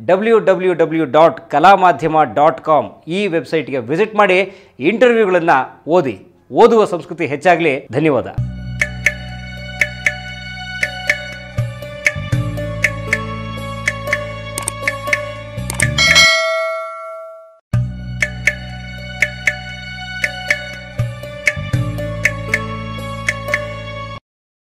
ಡಬ್ಲ್ಯೂ ಡಬ್ಲ್ಯೂ ಡಬ್ಲ್ಯೂ ಡಾಟ್ ಕಲಾ ಮಾಧ್ಯಮ ಡಾಟ್ ಕಾಮ್ ಈ ವೆಬ್ಸೈಟ್ಗೆ ವಿಸಿಟ್ ಮಾಡಿ ಇಂಟರ್ವ್ಯೂಗಳನ್ನು ಓದಿ. ಓದುವ ಸಂಸ್ಕೃತಿ ಹೆಚ್ಚಾಗಲಿ. ಧನ್ಯವಾದ.